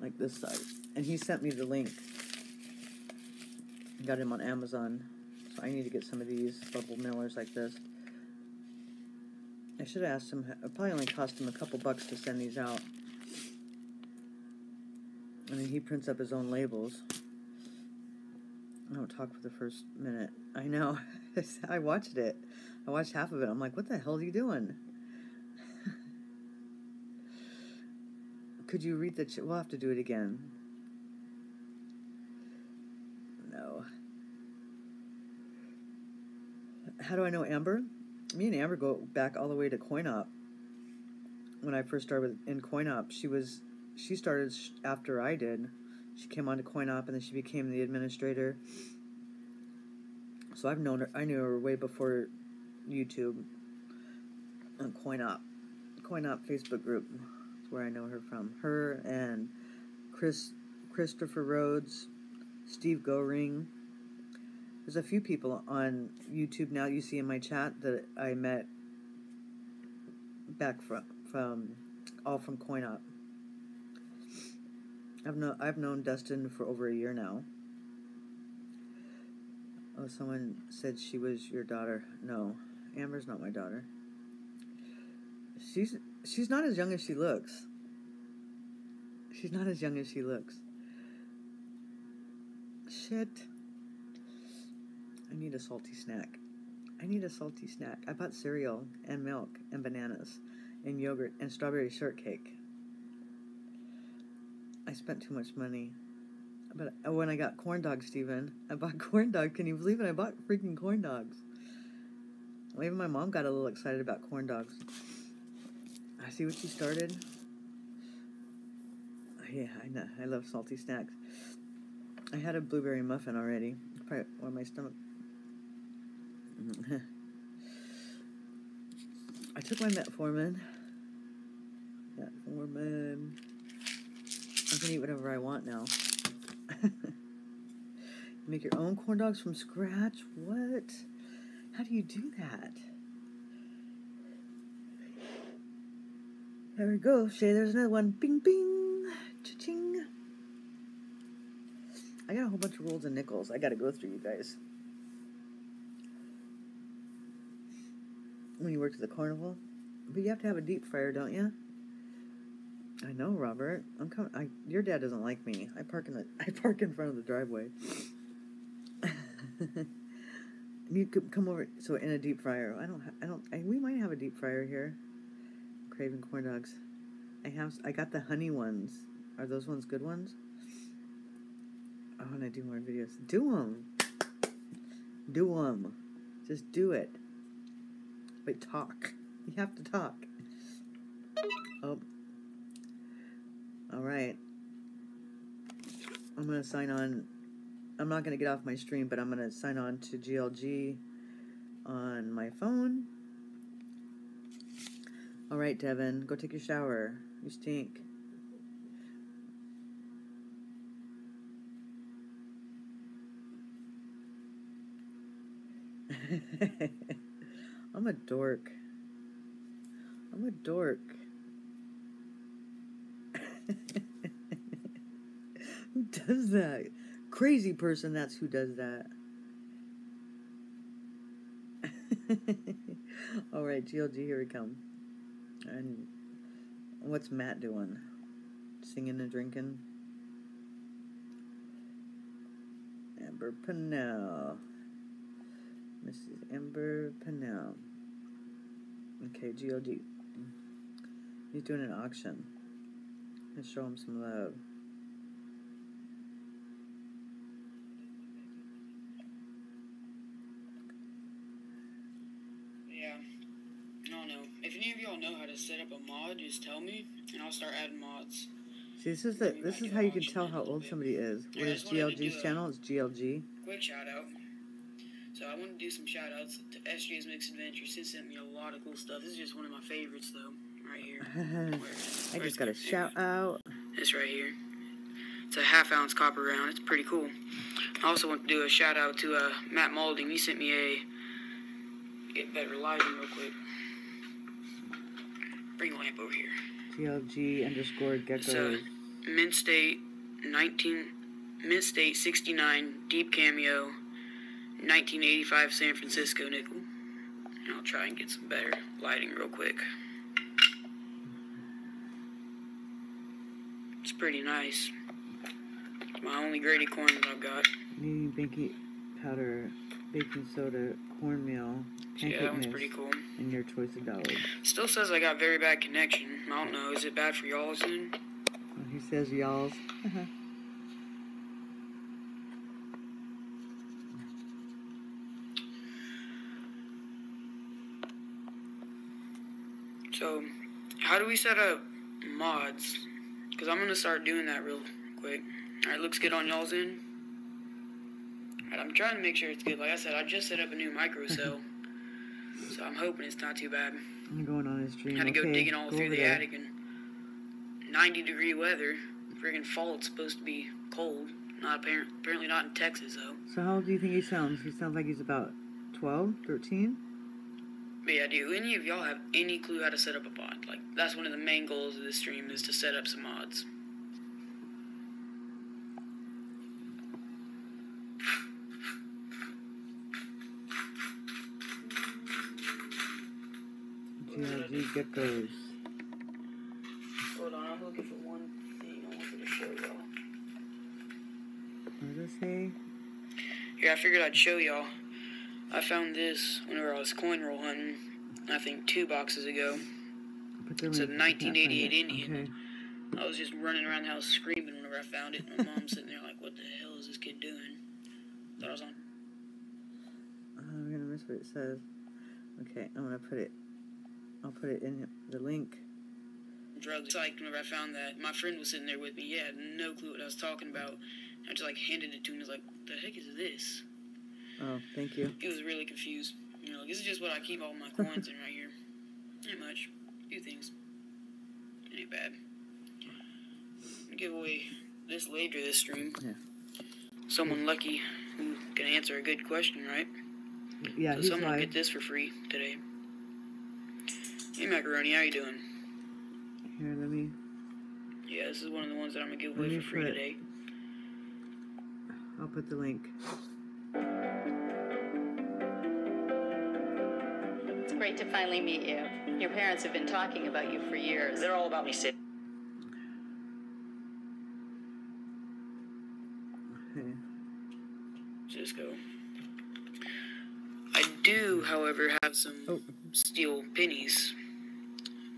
like this size. And he sent me the link. Got him on Amazon. So I need to get some of these bubble mailers like this. I should have asked him, it probably only cost him a couple bucks to send these out. I mean, he prints up his own labels. I don't talk for the first minute. I know. [LAUGHS] I watched it. I watched half of it. I'm like, what the hell are you doing? [LAUGHS] Could you read the? Ch- we'll have to do it again. No. How do I know Amber? Me and Amber go back all the way to CoinOp. When I first started in CoinOp, she was she started after I did. She came on to CoinOp and then she became the administrator. So I've known her. I knew her way before YouTube. and CoinOp. CoinOp Facebook group. That's where I know her from. Her and Chris, Christopher Rhodes, Steve Goring. There's a few people on YouTube now you see in my chat that I met back from from all from Coin Op. I've known I've known Dustin for over a year now. Oh, someone said she was your daughter. No, Amber's not my daughter. She's she's not as young as she looks. She's not as young as she looks. Shit. I need a salty snack. I need a salty snack. I bought cereal and milk and bananas and yogurt and strawberry shortcake. I spent too much money. But uh, when I got corn dogs, Steven, I bought [LAUGHS] corn dogs. Can you believe it? I bought freaking corn dogs. Even my mom got a little excited about corn dogs. I see what you started. Oh, yeah, I know. I love salty snacks. I had a blueberry muffin already. Probably on my stomach. [LAUGHS] I took my metformin. Metformin. I can eat whatever I want now. [LAUGHS] Make your own corn dogs from scratch? What? How do you do that? There we go. Shay, there's another one. Bing, bing. Cha-ching. I got a whole bunch of rolls and nickels. I got to go through you guys. When you worked at the carnival? But you have to have a deep fryer, don't you? I know, Robert. I'm coming. I, your dad doesn't like me. I park in the. [LAUGHS] I park in front of the driveway. [LAUGHS] you could come over. So in a deep fryer. I don't. I don't. I, we might have a deep fryer here. Craving corn dogs. I have. I got the honey ones. Are those ones good ones? Oh, I want to do more videos. Do them. Do them. Just do it. Wait, talk. You have to talk. Oh. All right. I'm going to sign on. I'm not going to get off my stream, but I'm going to sign on to GLG on my phone. All right, Devin, go take your shower. You stink. [LAUGHS] I'm a dork. I'm a dork. Who does that? Crazy person, that's who does that. [LAUGHS] Alright, GLG, here we come. And what's Matt doing? Singing and drinking? Amber Pennell. Mrs. Amber Pennell. Okay, GLG. He's doing an auction. Let's show him some love. Yeah. I don't know. If any of y'all know how to set up a mod, just tell me, and I'll start adding mods. See, this is the this is how you can tell how old somebody is. What is GLG's channel? It's GLG. Quick shout out. So I want to do some shout outs to SJ's Mixed Adventures. He sent me a lot of cool stuff. This is just one of my favorites though, right here. [LAUGHS] I just got a shout out. This right here. It's a half ounce copper round. It's pretty cool. I also want to do a shout out to uh, Matt Maulding. He sent me a get better lighting real quick. Bring the lamp over here. TLG underscore gecko. So, Mint State 19, Mint State 69 Deep Cameo 1985 San Francisco nickel. And I'll try and get some better lighting real quick. It's pretty nice. It's my only graded corn that I've got. Kneading baking powder, baking soda, cornmeal, So yeah, that one's mix, pretty cool. and your choice of dollars. Still says I got very bad connection. I don't know. Is it bad for y'all soon? Oh, he says y'all's. Uh-huh. So, how do we set up mods? Because I'm going to start doing that real quick. Alright, looks good on y'all's end? I'm trying to make sure it's good. Like I said, I just set up a new micro [LAUGHS] cell, so I'm hoping it's not too bad. I'm going on his stream. Had to go okay, digging all go through the there. attic in 90 degree weather. Friggin' fall, it's supposed to be cold. Not apparent, apparently not in Texas though. So how old do you think he sounds? He sounds like he's about 12, 13? But yeah, do any of y'all have any clue how to set up a pod? Like that's one of the main goals of this stream is to set up some mods. GLG geckos. Hold on, I'm looking for one thing I wanted to show y'all. What does it say? Here, I figured I'd show y'all. I found this whenever I was coin roll hunting. I think two boxes ago. It's a link. I can't find 1988 it. Indian. Okay. I was just running around the house screaming whenever I found it. My mom's sitting there like, "What the hell is this kid doing?" Thought I was on. Uh, I'm gonna miss what it says. Okay, I'm gonna put it. I'll put it in the link. drugs. Psyched whenever I found that. My friend was sitting there with me. He had no clue what I was talking about. I just like handed it to him. and was like, "The heck is this?" Oh, thank you. He was really confused. You know, this is just what I keep all my coins in right here. Not much. few things. It ain't bad. I'll give away this later this stream. Yeah. Someone lucky who can answer a good question, right? Yeah, so someone will live. get this for free today. Hey Macaroni, how you doing? Here, let me. Yeah, this is one of the ones that I'm gonna give away for free put- today. I'll put the link. It's great to finally meet you. Your parents have been talking about you for years. They're all about me sitting. Okay. Hmm. Cisco. I do, however, have some Oh. steel pennies.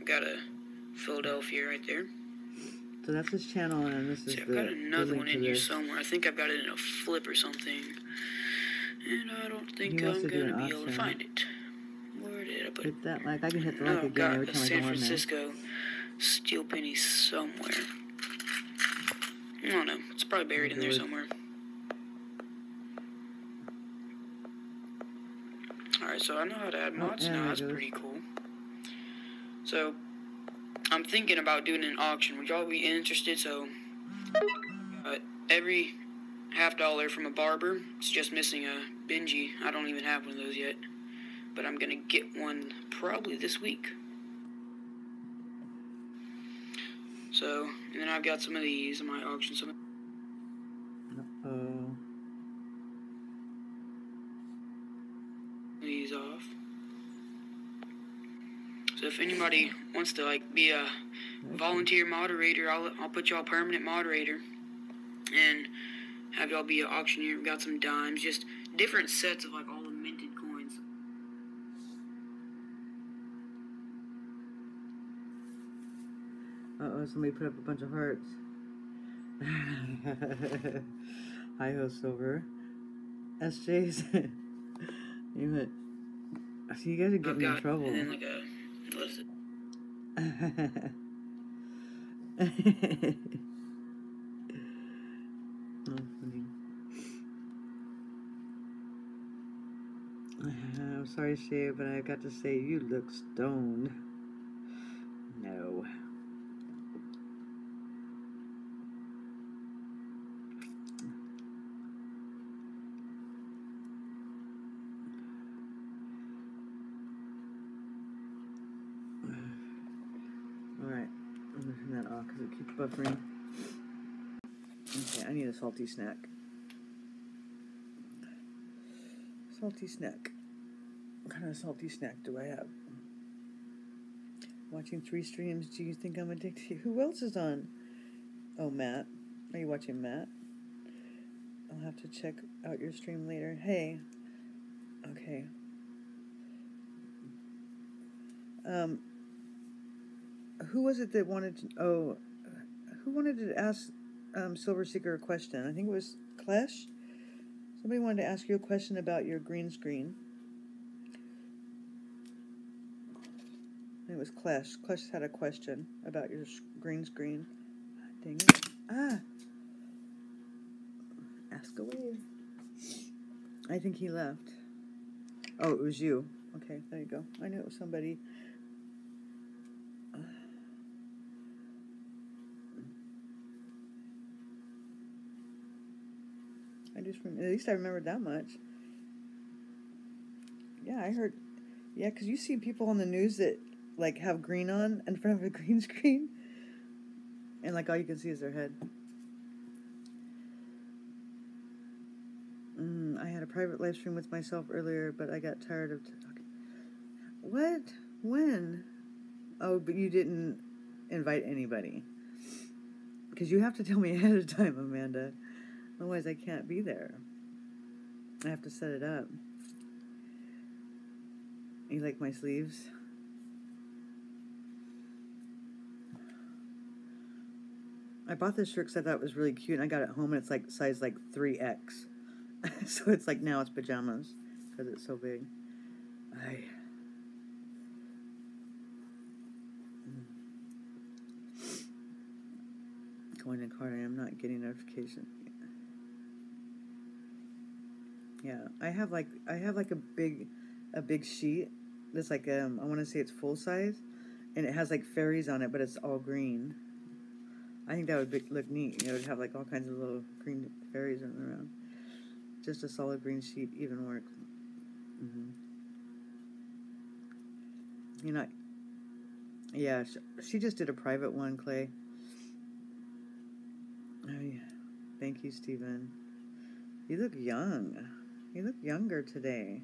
Got a Philadelphia right there. So that's his channel, and this is See, I've the, got another one in here somewhere. I think I've got it in a flip or something. And I don't think I'm gonna be able to find it. Where did I put it? That like. I can hit the like I've again got every time I San go on there. Francisco steel penny somewhere. I don't know. It's probably buried in there somewhere. Alright, so I know how to add Oh, mods yeah, now. That's pretty cool. So, I'm thinking about doing an auction. Would y'all be interested? So, uh, every half dollar from a barber. It's just missing a Benji. I don't even have one of those yet. But I'm gonna get one probably this week. So, and then I've got some of these in my auction. Some of Oh. these off. So if anybody wants to like be a volunteer moderator, I'll I'll put y'all permanent moderator, and have y'all be an auctioneer. We've got some dimes, just different sets of like all the minted coins. Uh oh, somebody put up a bunch of hearts. [LAUGHS] Hi ho silver. SJ's. [LAUGHS] you went. See, you guys are getting in trouble. and then like a what is it? [LAUGHS] Mm-hmm. I'm sorry, Shay, but I've got to say you look stoned. No. [SIGHS] Alright, I'm gonna turn that off because it keeps buffering. I need a salty snack. Salty snack. What kind of salty snack do I have? Watching three streams, do you think I'm addicted? Who else is on? Oh, Matt. Are you watching Matt? I'll have to check out your stream later. Hey. Okay. Um, who was it that wanted to? Oh, who wanted to ask um, Silver Seeker a question? I think it was Clash. Somebody wanted to ask you a question about your green screen. It was Clash. Clash had a question about your green screen. Dang it. Ah. Ask away. I think he left. Oh, it was you. Okay, there you go. I knew it was somebody. Just at least I remembered that much. Yeah, I heard. Yeah, because you see people on the news that like have green on in front of a [LAUGHS] green screen, and like all you can see is their head. Mm, I had a private live stream with myself earlier, but I got tired of talking. What? When? Oh, but you didn't invite anybody. Because you have to tell me [LAUGHS] ahead of time, Amanda. Otherwise, I can't be there. I have to set it up. You like my sleeves? I bought this shirt because I thought it was really cute, and I got it home, and it's like size like 3X. [LAUGHS] so it's like now it's pajamas because it's so big. I. Mm. Going to card, I am not getting notification. Yeah, I have like I have like a big, a big sheet that's like um I want to say it's full size, and it has like fairies on it, but it's all green. I think that would be, look neat. You know, it'd have like all kinds of little green fairies running around. Just a solid green sheet even works. Mm-hmm. You know, yeah, she, she just did a private one, Clay. Oh, yeah. Thank you, Stephen. You look young. You look younger today.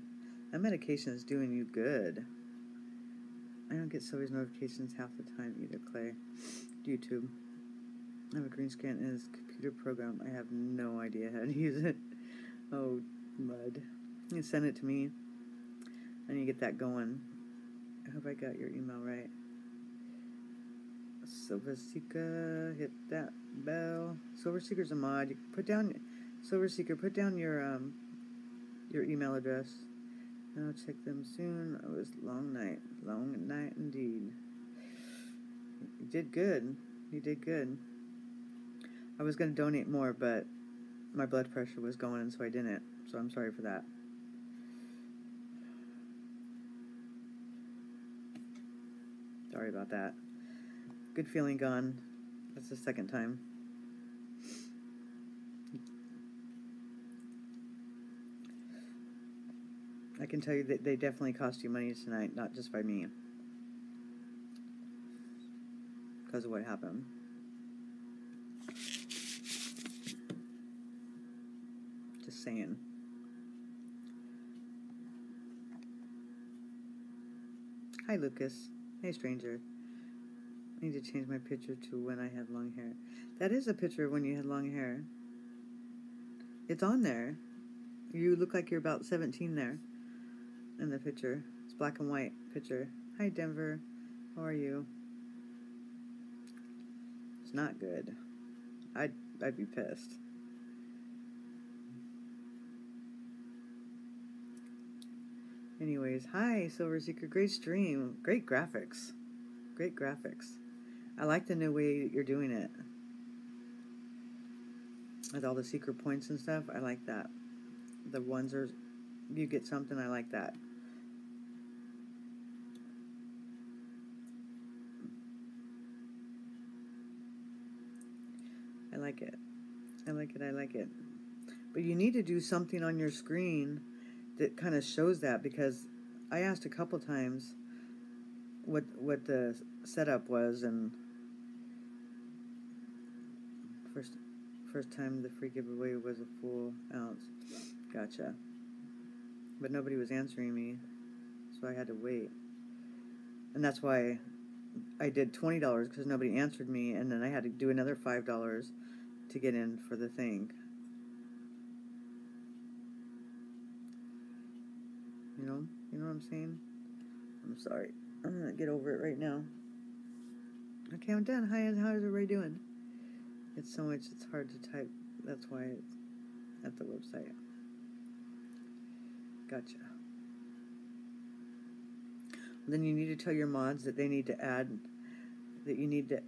That medication is doing you good. I don't get Sylvie's notifications half the time either, Clay. YouTube. I have a green screen in his computer program. I have no idea how to [LAUGHS] use it. Oh, mud. You send it to me. I need to get that going. I hope I got your email right. Silver Seeker, hit that bell. Silver Seeker's a mod. You put down Silver Seeker. Put down your um your email address. I'll check them soon. It was long night, long night indeed. You did good. You did good. I was gonna donate more, but my blood pressure was going, and so I didn't. So I'm sorry for that. Sorry about that. Good feeling gone. That's the second time. I can tell you that they definitely cost you money tonight, not just by me. Because of what happened. Just saying. Hi, Lucas. Hey, stranger. I need to change my picture to when I had long hair. That is a picture of when you had long hair. It's on there. You look like you're about 17 there in the picture. It's black and white picture. Hi, Denver. How are you? It's not good. I'd, I'd be pissed. Anyways, hi, Silver Seeker. Great stream. Great graphics. Great graphics. I like the new way you're doing it. With all the secret points and stuff, I like that. The ones are, you get something, I like that. Like it. I like it, I like it. But you need to do something on your screen that kind of shows that because I asked a couple times what what the setup was and first first time the free giveaway was a full ounce. Gotcha. But nobody was answering me, so I had to wait. And that's why I did twenty dollars because nobody answered me, and then I had to do another five dollars to get in for the thing. You know, you know what I'm saying? I'm sorry. I'm gonna get over it right now. Okay, I'm done. Hi, how's everybody doing? It's so much, it's hard to type. That's why it's at the website. Gotcha. Then you need to tell your mods that they need to add, that you need to,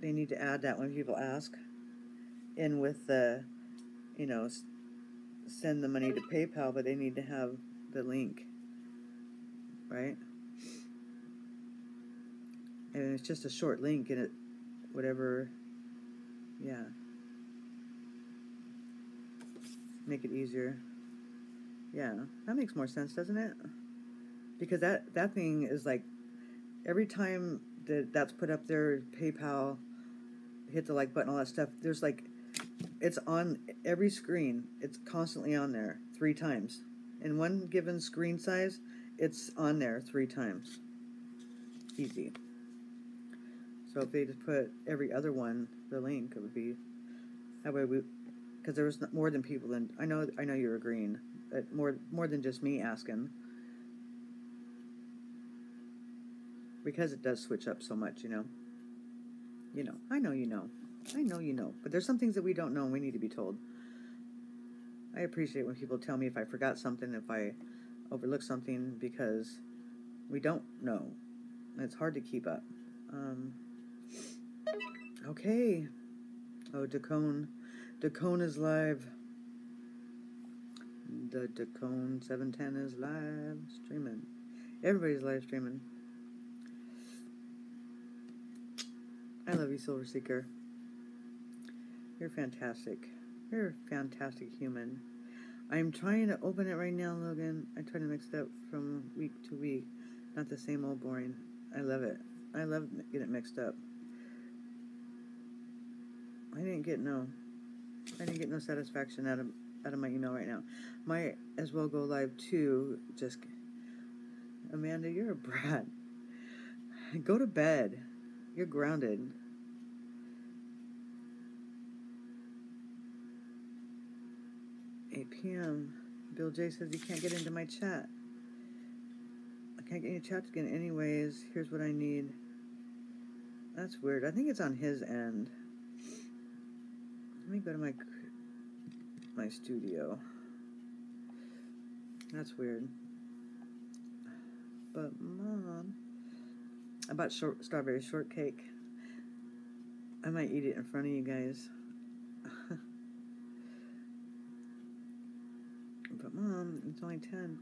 they need to add that when people ask, in with the, you know, send the money to PayPal, but they need to have the link, right? And it's just a short link, and it, whatever, yeah. Make it easier. Yeah, that makes more sense, doesn't it? Because that that thing is like every time that that's put up there, PayPal, hit the like button, all that stuff. There's like it's on every screen. It's constantly on there three times. In one given screen size, it's on there three times. Easy. So if they just put every other one, the link, it would be that way we, because there was more than people than I know. I know you're agreeing, but more more than just me asking. Because it does switch up so much, you know. You know, I know you know. I know you know, but there's some things that we don't know and we need to be told. I appreciate when people tell me if I forgot something, if I overlooked something, because we don't know. It's hard to keep up. Um, okay. Oh, Dacone. Dacone is live. The Dacone 710 is live streaming. Everybody's live streaming. I love you, Silver Seeker. You're fantastic. You're a fantastic human. I'm trying to open it right now, Logan. I try to mix it up from week to week. Not the same old boring. I love it. I love getting it mixed up. I didn't get no. I didn't get no satisfaction out of out of my email right now. Might as well go live too. Just Amanda, you're a brat. Go to bed. You're grounded. p.m. Bill J says he can't get into my chat. I can't get into chat again anyways. Here's what I need. That's weird. I think it's on his end. Let me go to my my studio. That's weird. But mom, I bought short, strawberry shortcake. I might eat it in front of you guys. But mom, it's only 10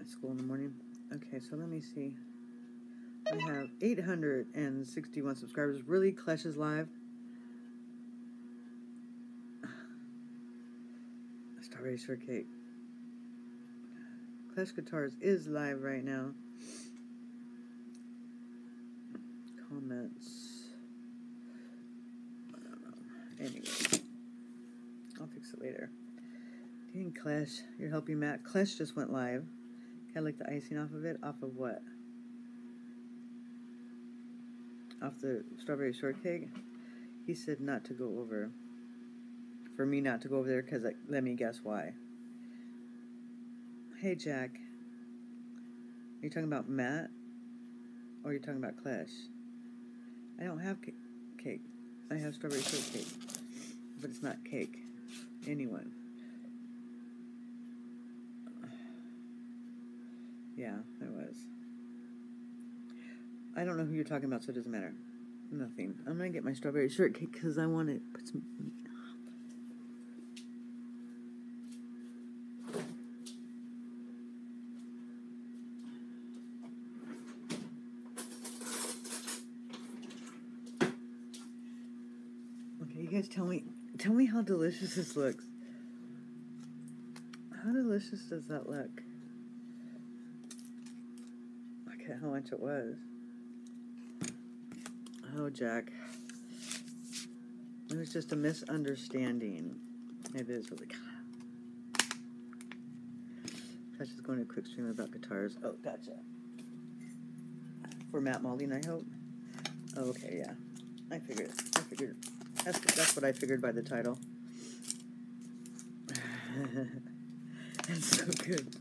at school in the morning. Okay, so let me see. I have 861 subscribers. Really, Clash is live. [SIGHS] Strawberry shortcake. Clash Guitars is live right now. Comments. Anyway, I'll fix it later. Dang, Clash, you're helping Matt. Clash just went live. Kind of like the icing off of it? Off of what? Off the strawberry shortcake? He said not to go over. For me not to go over there because let me guess why. Hey, Jack. Are you talking about Matt? Or are you talking about Clash? I don't have cake. I have strawberry shortcake. But it's not cake. Anyone. Yeah, I was. I don't know who you're talking about, so it doesn't matter. Nothing. I'm gonna get my strawberry shortcake because I want to put some. Okay, you guys tell me, tell me how delicious this looks. How delicious does that look? at how much it was. Oh, Jack. It was just a misunderstanding. It is really kind Cash is going to a quick stream about guitars. Oh, gotcha. For Matt Malding, I hope. Oh, okay, yeah. I figured. I figured. That's that's what I figured by the title. [SIGHS] that's so good.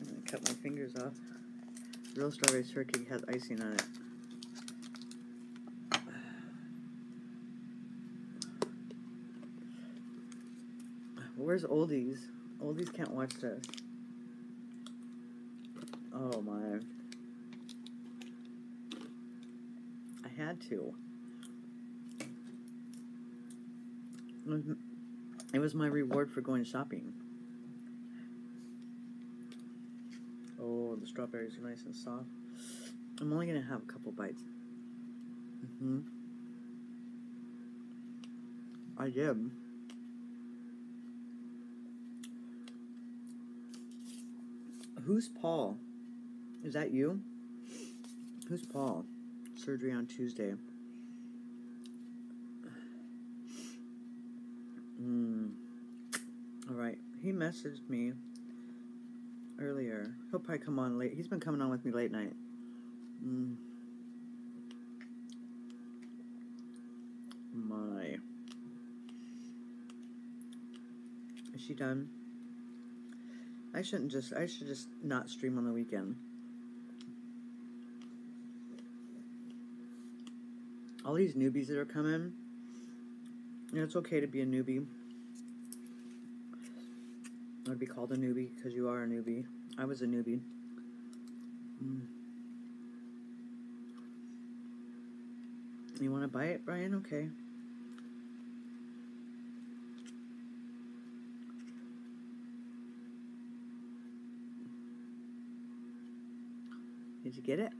I'm gonna cut my fingers off. Real strawberry shortcake has icing on it. Where's oldies? Oldies can't watch this. Oh my. I had to. Mm-hmm. It was my reward for going shopping. Oh, the strawberries are nice and soft. I'm only gonna have a couple bites. Mm hmm I did. Who's Paul? Is that you? Who's Paul? Surgery on Tuesday. [SIGHS] Hmm. All right. He messaged me earlier. He'll probably come on late. He's been coming on with me late night. Mm. My. Is she done? I shouldn't just. I should just not stream on the weekend. All these newbies that are coming. You know, it's okay to be a newbie. I'd be called a newbie because you are a newbie. I was a newbie. Mm. You want to buy it, Brian? Okay. Did you get it?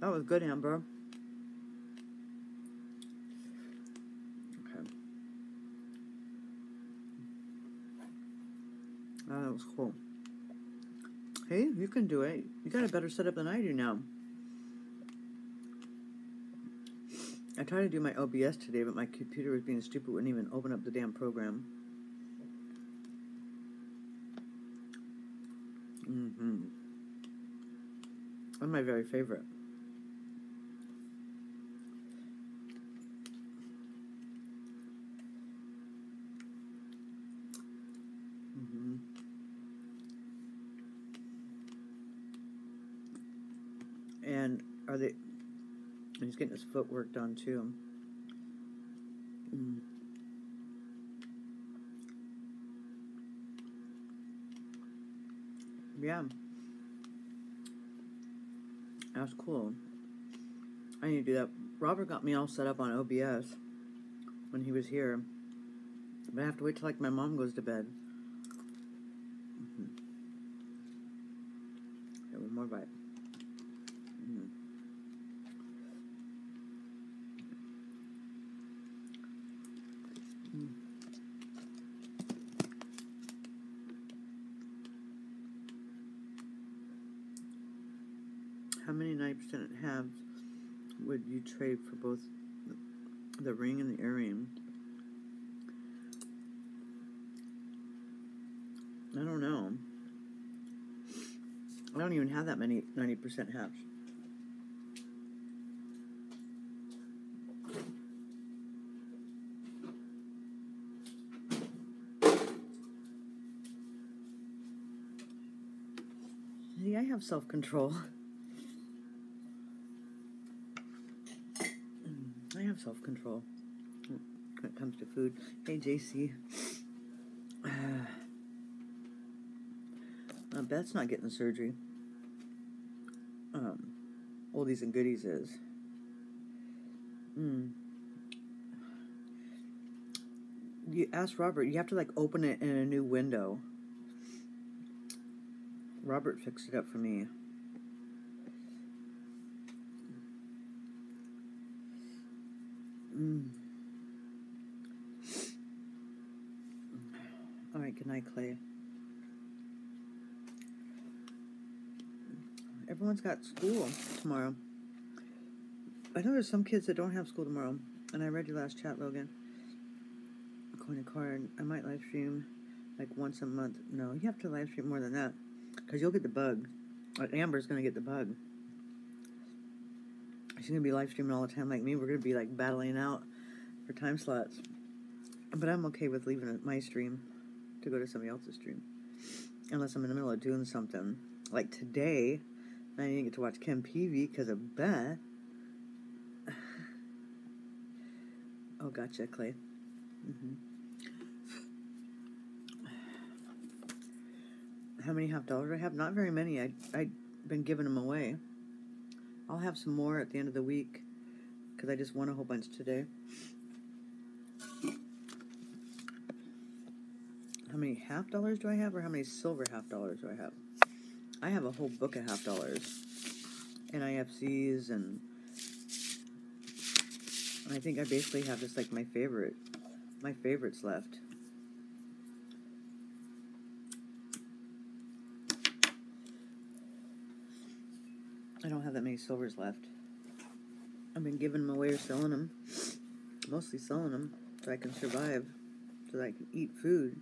That was good, Amber. Okay. Was cool. Hey, you can do it. You got a better setup than I do now. I tried to do my OBS today, but my computer was being stupid, wouldn't even open up the damn program. Mm-hmm. Of my very favorite. Mm-hmm. And are they? And he's getting his footwork done too. Mm. Yeah. That's cool. I need to do that. Robert got me all set up on OBS when he was here. But I have to wait till like my mom goes to bed. Mm-hmm. Okay, one more bite. Mm. Mm. How many 90% halves trade for both the ring and the earring? I don't know. I don't even have that many 90% halves. See, I have self [LAUGHS] control. I have self control when it comes to food. Hey, JC. Uh, [SIGHS] Beth's not getting surgery. Um, oldies and goodies is. Mm. You ask Robert. You have to like open it in a new window. Robert fixed it up for me. Mm. Night, Clay. Everyone's got school tomorrow. I know there's some kids that don't have school tomorrow, and I read your last chat, Logan. Going to card. I might live stream like once a month. No, you have to live stream more than that, because you'll get the bug. Amber's gonna get the bug. She's gonna be live streaming all the time like me. We're gonna be like battling out for time slots. But I'm okay with leaving my stream to go to somebody else's stream. Unless I'm in the middle of doing something. Like today, I didn't get to watch Ken Peavy because of Beth. [SIGHS] oh, gotcha, Clay. hmm How many half dollars I have? Not very many. I I've been giving them away. I'll have some more at the end of the week because I just won a whole bunch today. How many half dollars do I have, or how many silver half dollars do I have? I have a whole book of half dollars, NIFCs, and I think I basically have just like my favorite, my favorites left. I don't have that many silvers left. I've been giving them away or selling them. Mostly selling them so I can survive, so that I can eat food.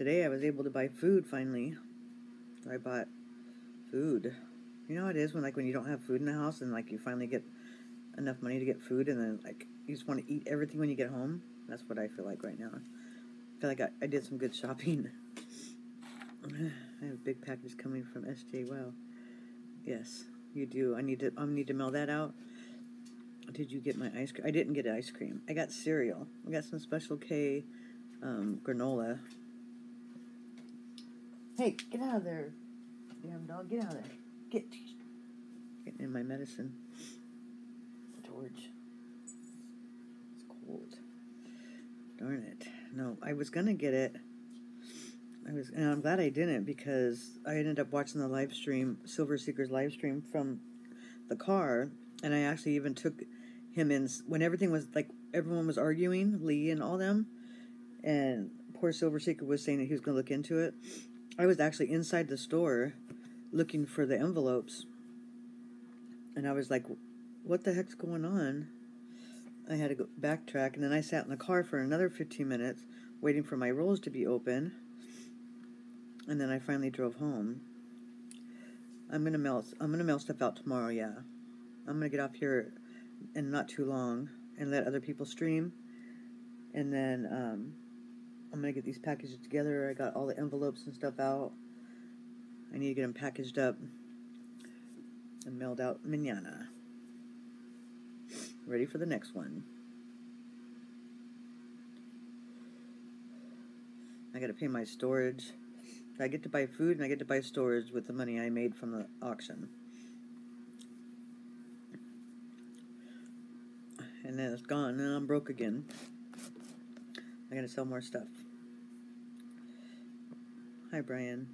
Today I was able to buy food finally. I bought food. You know how it is when like when you don't have food in the house and like you finally get enough money to get food and then like you just want to eat everything when you get home? That's what I feel like right now. I feel like I, I did some good shopping. [SIGHS] I have a big package coming from SJ Wow. Yes, you do. I need to I need to mail that out. Did you get my ice cream? I didn't get ice cream. I got cereal. I got some Special K um, granola. Hey, get out of there, damn dog! Get out of there! Get getting in my medicine. George, it's cold. Darn it! No, I was gonna get it. I was, and I'm glad I didn't because I ended up watching the live stream, Silver Seekers live stream from the car, and I actually even took him in when everything was like everyone was arguing, Lee and all them, and poor Silver Seeker was saying that he was going to look into it. I was actually inside the store looking for the envelopes, and I was like, "What the heck's going on?" I had to go backtrack, and then I sat in the car for another 15 minutes waiting for my rolls to be open, and then I finally drove home. I'm gonna mail. I'm gonna mail stuff out tomorrow. Yeah, I'm gonna get off here in not too long and let other people stream. And then um, I'm to get these packages together. I got all the envelopes and stuff out. I need to get them packaged up and mailed out manana. Ready for the next one. I got to pay my storage. I get to buy food and I get to buy storage with the money I made from the auction. and then it's gone, and I'm broke again. I gotta sell more stuff. Hi, Brian.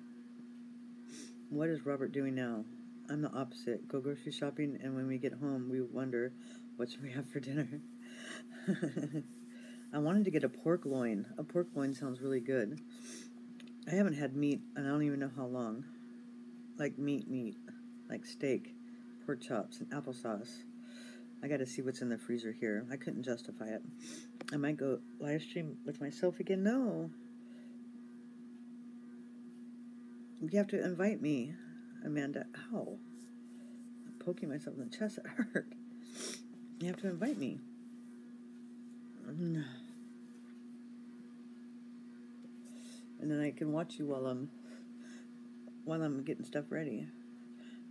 What is Robert doing now? I'm the opposite. Go grocery shopping, and when we get home, we wonder what should we have for dinner. [LAUGHS] I wanted to get a pork loin. A pork loin sounds really good. I haven't had meat, and I don't even know how long. Like meat, meat, like steak, pork chops, and applesauce. I gotta see what's in the freezer here. I couldn't justify it. I might go live stream with myself again. No. You have to invite me, Amanda. Ow. I'm poking myself in the chest. [LAUGHS] It hurt. You have to invite me. Mm. And then I can watch you while I'm while I'm getting stuff ready.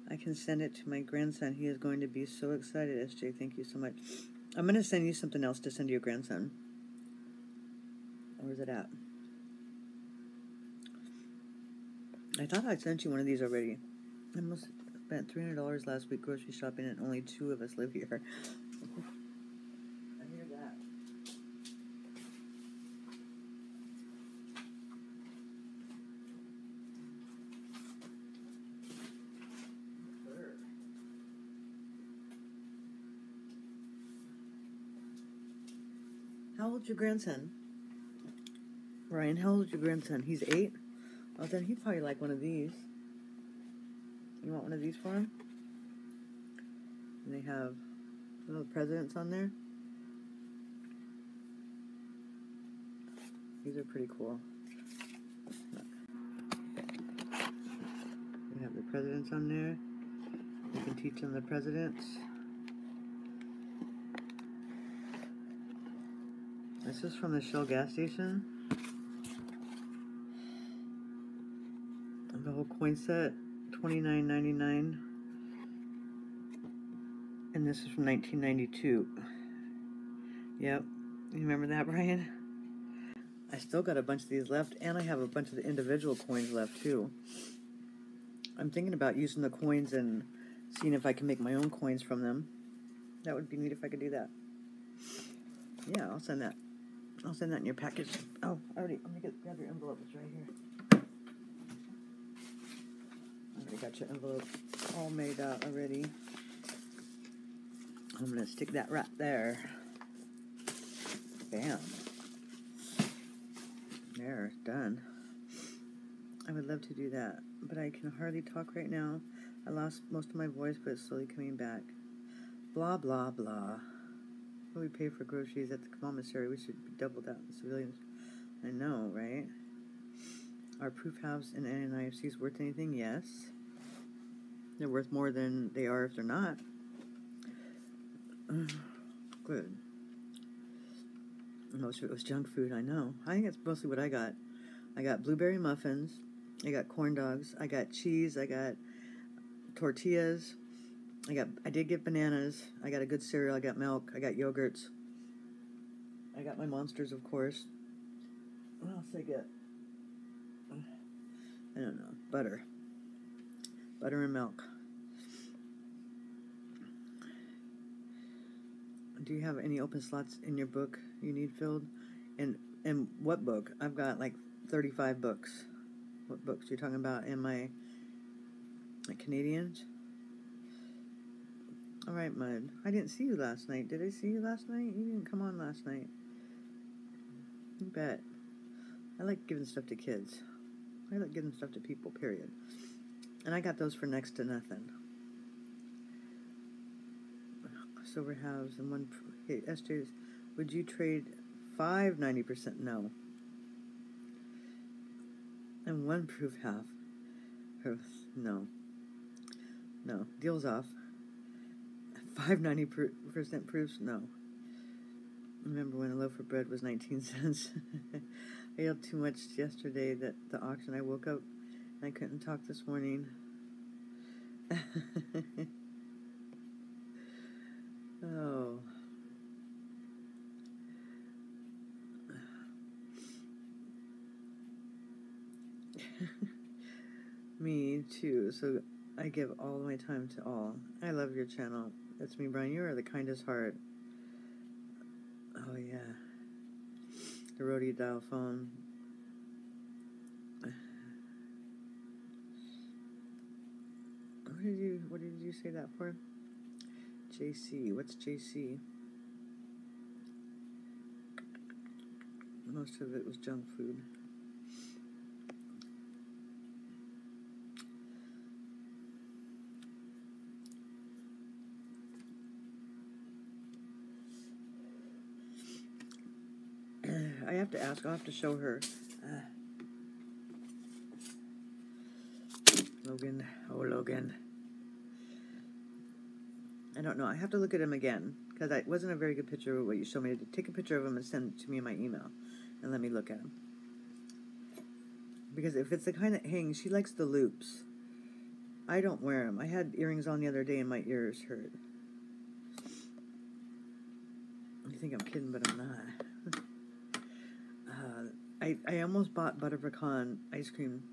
I can send it to my grandson. He is going to be so excited, SJ. Thank you so much. I'm going to send you something else to send to your grandson. Where's it at? I thought I sent you one of these already. I must spent $300 last week grocery shopping and only two of us live here. [LAUGHS] I hear that. How old's your grandson? Ryan, how old's your grandson? He's eight? Oh, then he'd probably like one of these. You want one of these for him? And they have little presidents on there. These are pretty cool. They have the presidents on there. You can teach them the presidents. This is from the Shell gas station. The whole coin set, twenty nine ninety nine. And this is from 1992. Yep. You remember that, [LAUGHS] Brian? I still got a bunch of these left, and I have a bunch of the individual coins left, too. I'm thinking about using the coins and seeing if I can make my own coins from them. That would be neat if I could do that. Yeah, I'll send that. I'll send that in your package. Oh, I already. Let me get grab your envelope. It's right here. I already got your envelope all made out already. I'm gonna stick that right there. Bam. There, done. I would love to do that, but I can hardly talk right now. I lost most of my voice, but it's slowly coming back. Blah, blah, blah. When we pay for groceries at the commissary, we should double that in civilians. I know, right? Are proof halves and NIFCs worth anything? Yes. They're worth more than they are if they're not. [SIGHS] Good. Oh, Most of it was junk food, I know. I think that's mostly what I got. I got blueberry muffins, I got corn dogs, I got cheese, I got tortillas, I got I did get bananas, I got a good cereal, I got milk, I got yogurts. I got my monsters of course. What else I get? I don't know. Butter. Butter and milk. Do you have any open slots in your book you need filled? And and what book? I've got like thirty five books. What books you talking about? In my, my Canadians? All right, Mud. I didn't see you last night. Did I see you last night? You didn't come on last night. You bet. I like giving stuff to kids. I like giving stuff to people, period. And I got those for next to nothing. Silver halves and one. Hey, SJ's, would you trade five 90% no? And one proof half. No. No. Deals off. Five ninety percent proofs? No. Remember when a loaf of bread was 19 cents? [LAUGHS] I ate too much yesterday that the auction. I woke up and I couldn't talk this morning. [LAUGHS] oh. [LAUGHS] Me too. So I give all my time to all. I love your channel. That's me, Brian. You are the kindest heart. Oh yeah. The rotary dial phone. What did you what did you say that for? JC. What's JC? Most of it was junk food. I have to ask. I'll have to show her. Uh, Logan. Oh, Logan. I don't know. I have to look at him again because it wasn't a very good picture of what you showed me. To take a picture of him and send it to me in my email and let me look at him. Because if it's the kind that hangs, she likes the loops. I don't wear them. I had earrings on the other day and my ears hurt. You think I'm kidding, but I'm not. I, I almost bought butter pecan ice cream.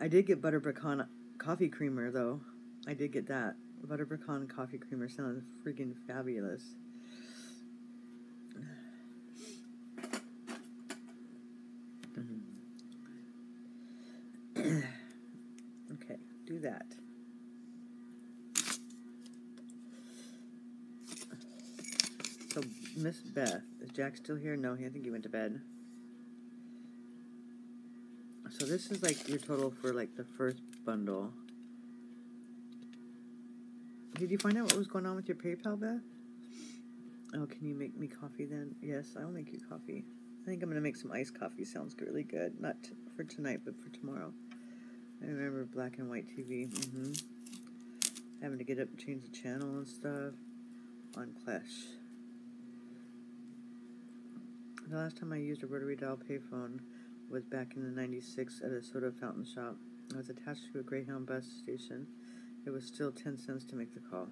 I did get butter pecan coffee creamer, though. I did get that. Butter pecan coffee creamer sounds freaking fabulous. [CLEARS THROAT] okay, do that. So, Miss Beth, is Jack still here? No, I think he went to bed. So this is like your total for like the first bundle. Did you find out what was going on with your PayPal, Beth? Oh, can you make me coffee then? Yes, I'll make you coffee. I think I'm going to make some iced coffee. Sounds really good. Not for tonight, but for tomorrow. I remember black and white TV. Mm-hmm. Having to get up and change the channel and stuff on Clash. The last time I used a rotary dial payphone was back in the 96 at a soda fountain shop. I was attached to a Greyhound bus station. It was still 10 cents to make the call.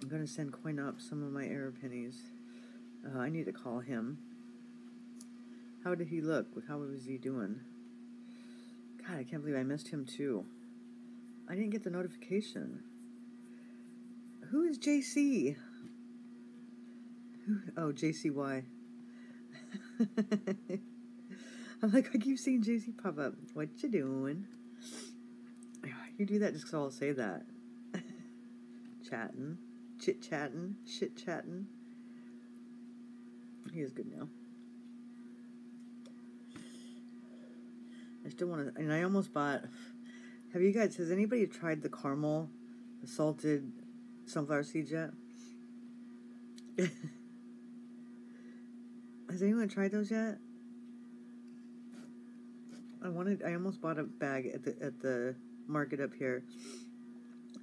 I'm going to send Coin up some of my error pennies. Uh, I need to call him. How did he look? How was he doing? God, I can't believe I missed him too. I didn't get the notification. Who is JC? Who? Oh, JCY. [LAUGHS] I'm like, I keep seeing JC pop up. What you doing? You do that just because I'll say that. [LAUGHS] chatting, chit chatting, shit chatting. He is good now. I still want to, and I almost bought. Have you guys? Has anybody tried the caramel, salted sunflower seeds yet? [LAUGHS] Has anyone tried those yet? I wanted. I almost bought a bag at the at the market up here,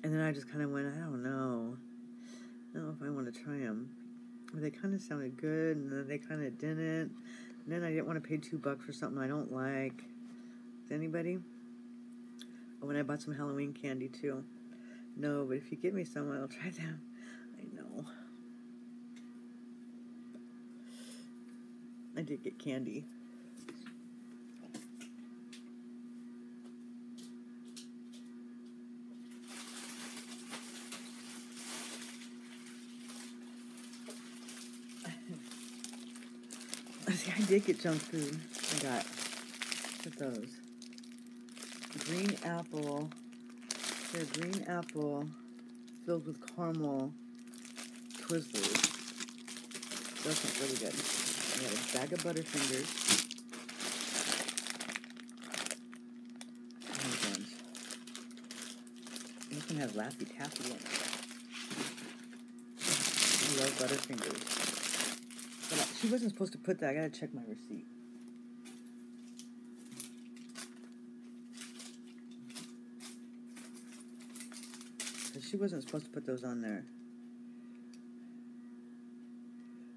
and then I just kind of went. I don't know. I don't know if I want to try them. They kind of sounded good, and then they kind of didn't. And then I didn't want to pay two bucks for something I don't like. Does anybody? Oh, and I bought some Halloween candy too. No, but if you give me some, I'll try them. [LAUGHS] I know. I did get candy. See, I did get junk food. I got those green apple. They're green apple filled with caramel Twizzlers. Those look really good. I got a bag of Butterfingers. This one has Laffy Taffy in it. I love Butterfingers. She wasn't supposed to put that. I gotta check my receipt. She wasn't supposed to put those on there.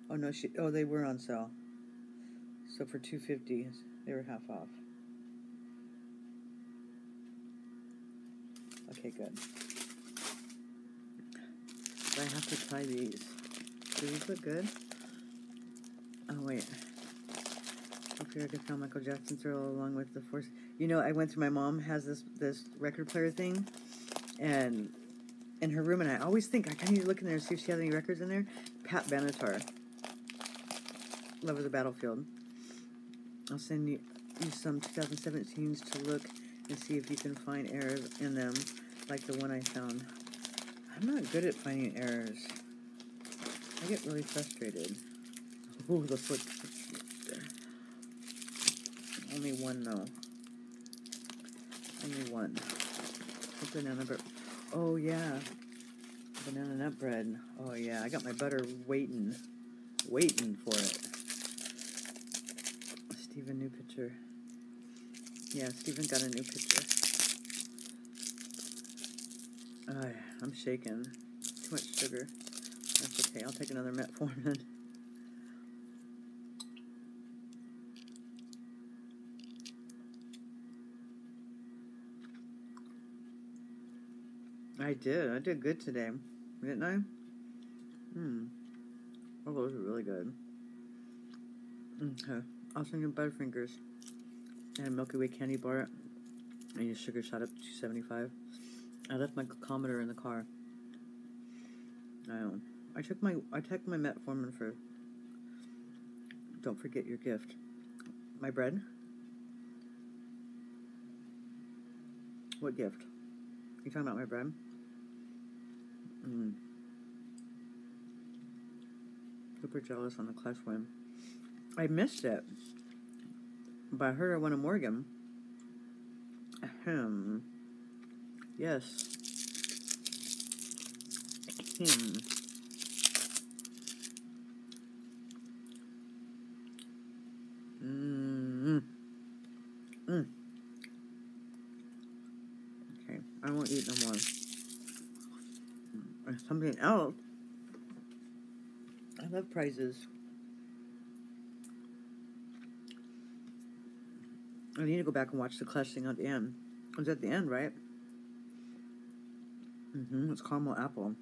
Oh no, she. Oh, they were on sale. So for two fifty, they were half off. Okay, good. But I have to try these. Do these look good? Oh wait. Hope you could found Michael Jackson thrill along with the force. You know, I went through. My mom has this this record player thing, and in her room, and I always think I need to look in there and see if she has any records in there. Pat Benatar. Love Is a Battlefield. I'll send you, you some 2017s to look and see if you can find errors in them, like the one I found. I'm not good at finding errors. I get really frustrated. Ooh, those look. Only one though. Only one. What's banana bread? Oh yeah, banana nut bread. Oh yeah, I got my butter waiting, waiting for it. Steven, new picture. Yeah, Steven got a new picture. Oh, I'm shaking. Too much sugar. That's okay. I'll take another metformin. [LAUGHS] did. I did good today, didn't I? Hmm. Oh, those are really good. Okay. I'll send you Butterfingers and a Milky Way candy bar. And your sugar shot up to 275. I left my glucometer in the car. I know. I took my I took my metformin for. Don't forget your gift. My bread. What gift? You talking about my bread? Mm. Super jealous on the Clash win. I missed it. But I heard I won a Morgan. Ahem. Yes. Ahem. Mm. Mm. Okay, I won't eat no more. Or something else. I love prizes. I need to go back and watch the Clash thing at the end. It was at the end, right? Mm-hmm. It's caramel apple.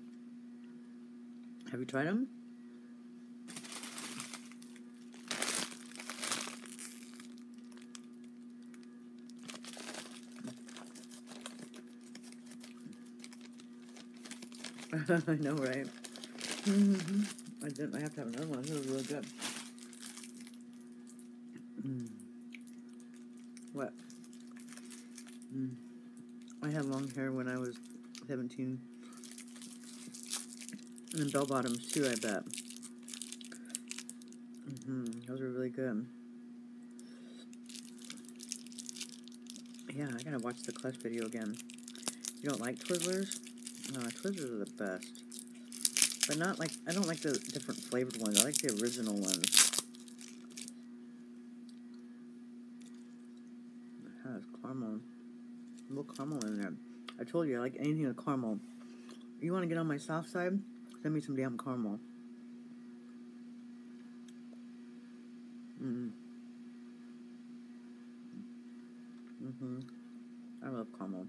Have you tried them? [LAUGHS] I know, right? Mm-hmm. I didn't. I have to have another one. This is really good. Mm. What? Mm. I had long hair when I was 17. And bell bottoms too, I bet. Mm -hmm. Those are really good. Yeah, I gotta watch the Clutch video again. You don't like Twizzlers? No, Twizzlers are the best. But not like, I don't like the different flavored ones. I like the original ones. It has caramel. A little caramel in there. I told you, I like anything with caramel. You want to get on my soft side? Send me some damn caramel. Mm. Mm-hmm. I love caramel.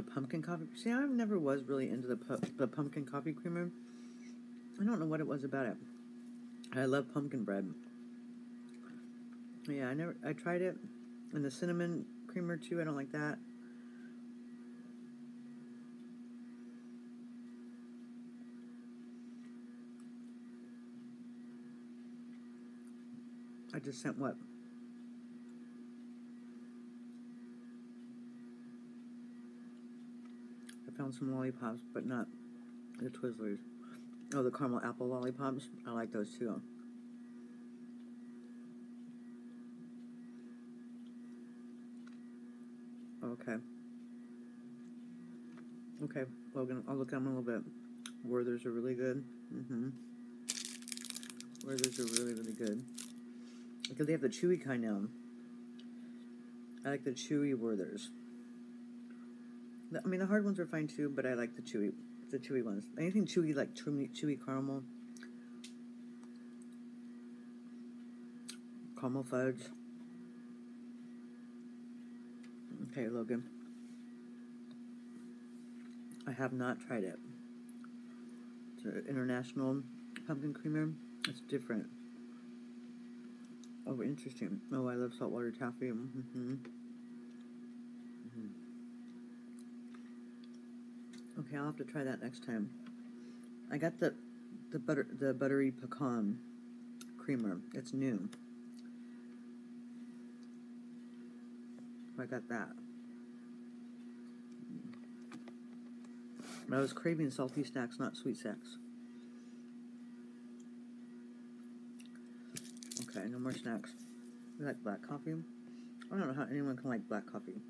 The pumpkin coffee. See, I never was really into the pu the pumpkin coffee creamer. I don't know what it was about it. I love pumpkin bread. Yeah, I never. I tried it, and the cinnamon creamer too. I don't like that. I just sent what? Found some lollipops, but not the Twizzlers. Oh, the caramel apple lollipops. I like those too. Okay. Okay, Logan, I'll look at them a little bit. Werther's are really good. Mm-hmm. Werther's are really, really good. Because they have the chewy kind now. I like the chewy Werther's. I mean, the hard ones are fine too, but I like the chewy, the chewy ones. Anything chewy, like chewy, chewy caramel, caramel fudge. Okay, Logan. I have not tried it. It's an international pumpkin creamer. It's different. Oh, interesting. Oh, I love saltwater taffy. Mm-hmm. Mm-hmm. Okay, I'll have to try that next time. I got the the butter the buttery pecan creamer. It's new. I got that. I was craving salty snacks, not sweet snacks. Okay, no more snacks. You like black coffee? I don't know how anyone can like black coffee.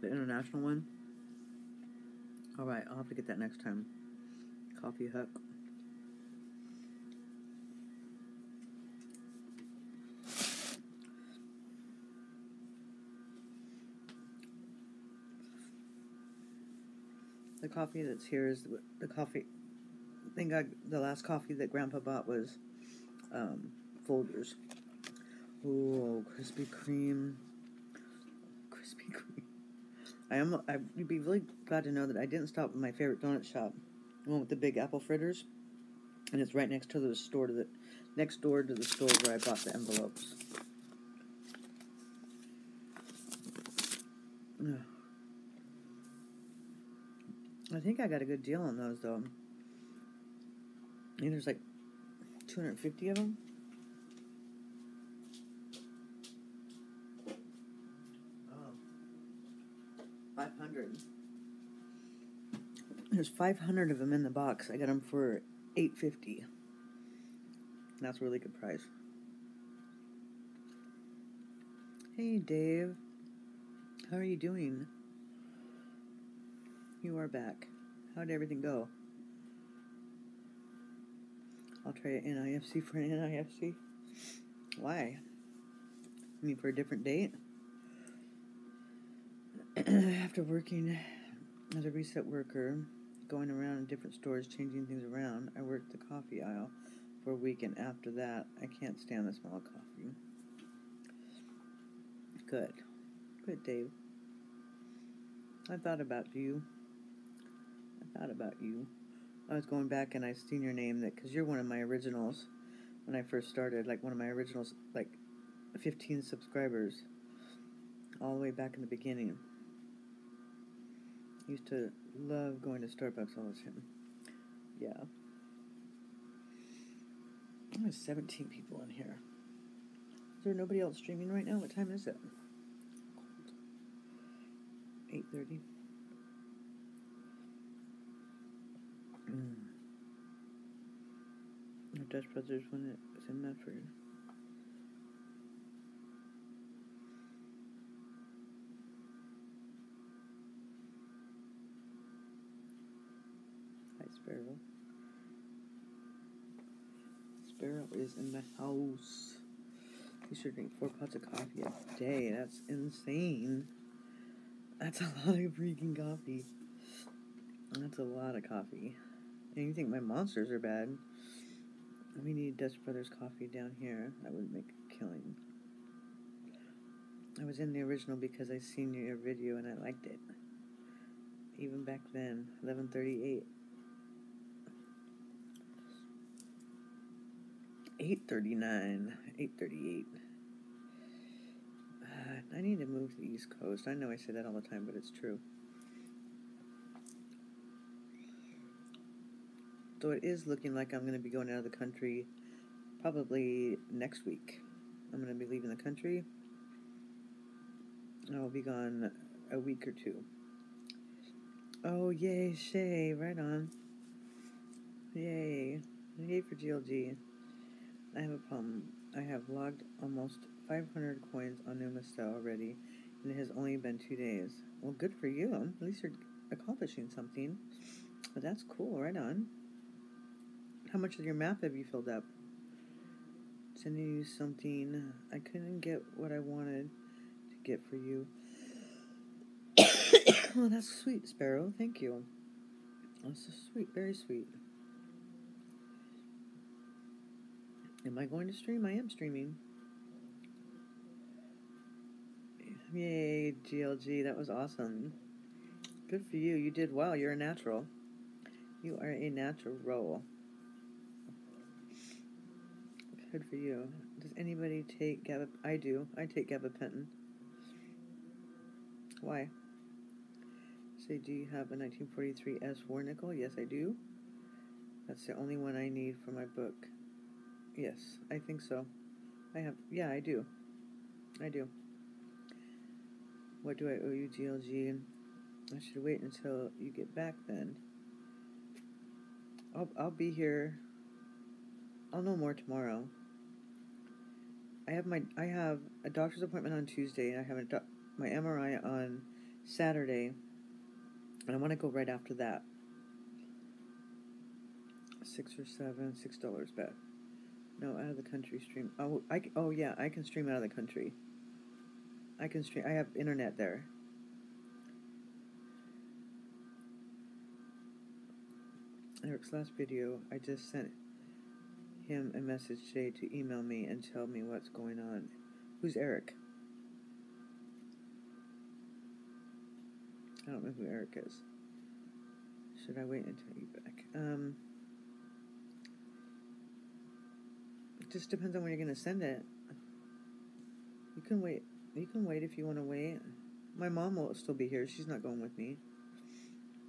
The international one? Alright, I'll have to get that next time. Coffee hook. The coffee that's here is the, the coffee. I think I, the last coffee that Grandpa bought was um, Folgers. Oh, Krispy Kreme. Krispy Kreme. I am. I, you'd be really glad to know that I didn't stop at my favorite donut shop, the one with the big apple fritters, and it's right next to the store to the next door to the store where I bought the envelopes. [SIGHS] I think I got a good deal on those though. Think there's like 250 of them. Oh. 500. There's 500 of them in the box. I got them for 850. That's a really good price. Hey Dave. How are you doing? You are back. How did everything go? I'll try an NIFC for an NIFC. Why? I mean, for a different date? [CLEARS THROAT] After working as a reset worker, going around in different stores, changing things around, I worked the coffee aisle for a week, and after that, I can't stand the smell of coffee. Good. Good, Dave. I thought about you I thought about you. I was going back and I seen your name that because you're one of my originals when I first started, like one of my originals, like 15 subscribers. all the way back in the beginning. Used to love going to Starbucks all the time. Yeah. There's 17 people in here. Is there nobody else streaming right now? What time is it? 8.30. Mm. Dutch Brothers when it was in Medford. Sparrow. Sparrow is in the house. You should drink four pots of coffee a day. That's insane. That's a lot of freaking coffee. That's a lot of coffee. And you think my monsters are bad? We need Dutch Brothers coffee down here. That would make a killing. I was in the original because I seen your video and I liked it. Even back then, 1138. 839, 838. Uh, I need to move to the East Coast. I know I say that all the time, but it's true. So it is looking like I'm going to be going out of the country probably next week. I'm going to be leaving the country. I'll be gone a week or two. Oh, yay, Shay, right on. Yay. Yay for GLG. I have a problem. I have logged almost 500 coins on Numista already, and it has only been two days. Well, good for you. At least you're accomplishing something. But that's cool. Right on. How much of your map have you filled up? Sending you something. I couldn't get what I wanted to get for you. [COUGHS] oh, that's sweet, Sparrow. Thank you. That's so sweet. Very sweet. Am I going to stream? I am streaming. Yay, GLG. That was awesome. Good for you. You did well. You're a natural. You are a natural role. Good for you. Does anybody take Gaba? I do. I take gabapentin. Why? Say, do you have a 1943 S4 nickel? Yes, I do. That's the only one I need for my book. Yes, I think so. I have, yeah, I do. I do. What do I owe you, GLG? I should wait until you get back then. I'll, I'll be here. I'll know more tomorrow. I have my I have a doctor's appointment on Tuesday. And I have a my MRI on Saturday, and I want to go right after that. Six or seven, six dollars bet. No, out of the country stream. Oh, I oh yeah, I can stream out of the country. I can stream. I have internet there. Eric's last video, I just sent him a message today to email me and tell me what's going on. Who's Eric? I don't know who Eric is. Should I wait until you back? Um, just depends on when you're going to send it. You can wait. You can wait if you want to wait. My mom will still be here. She's not going with me.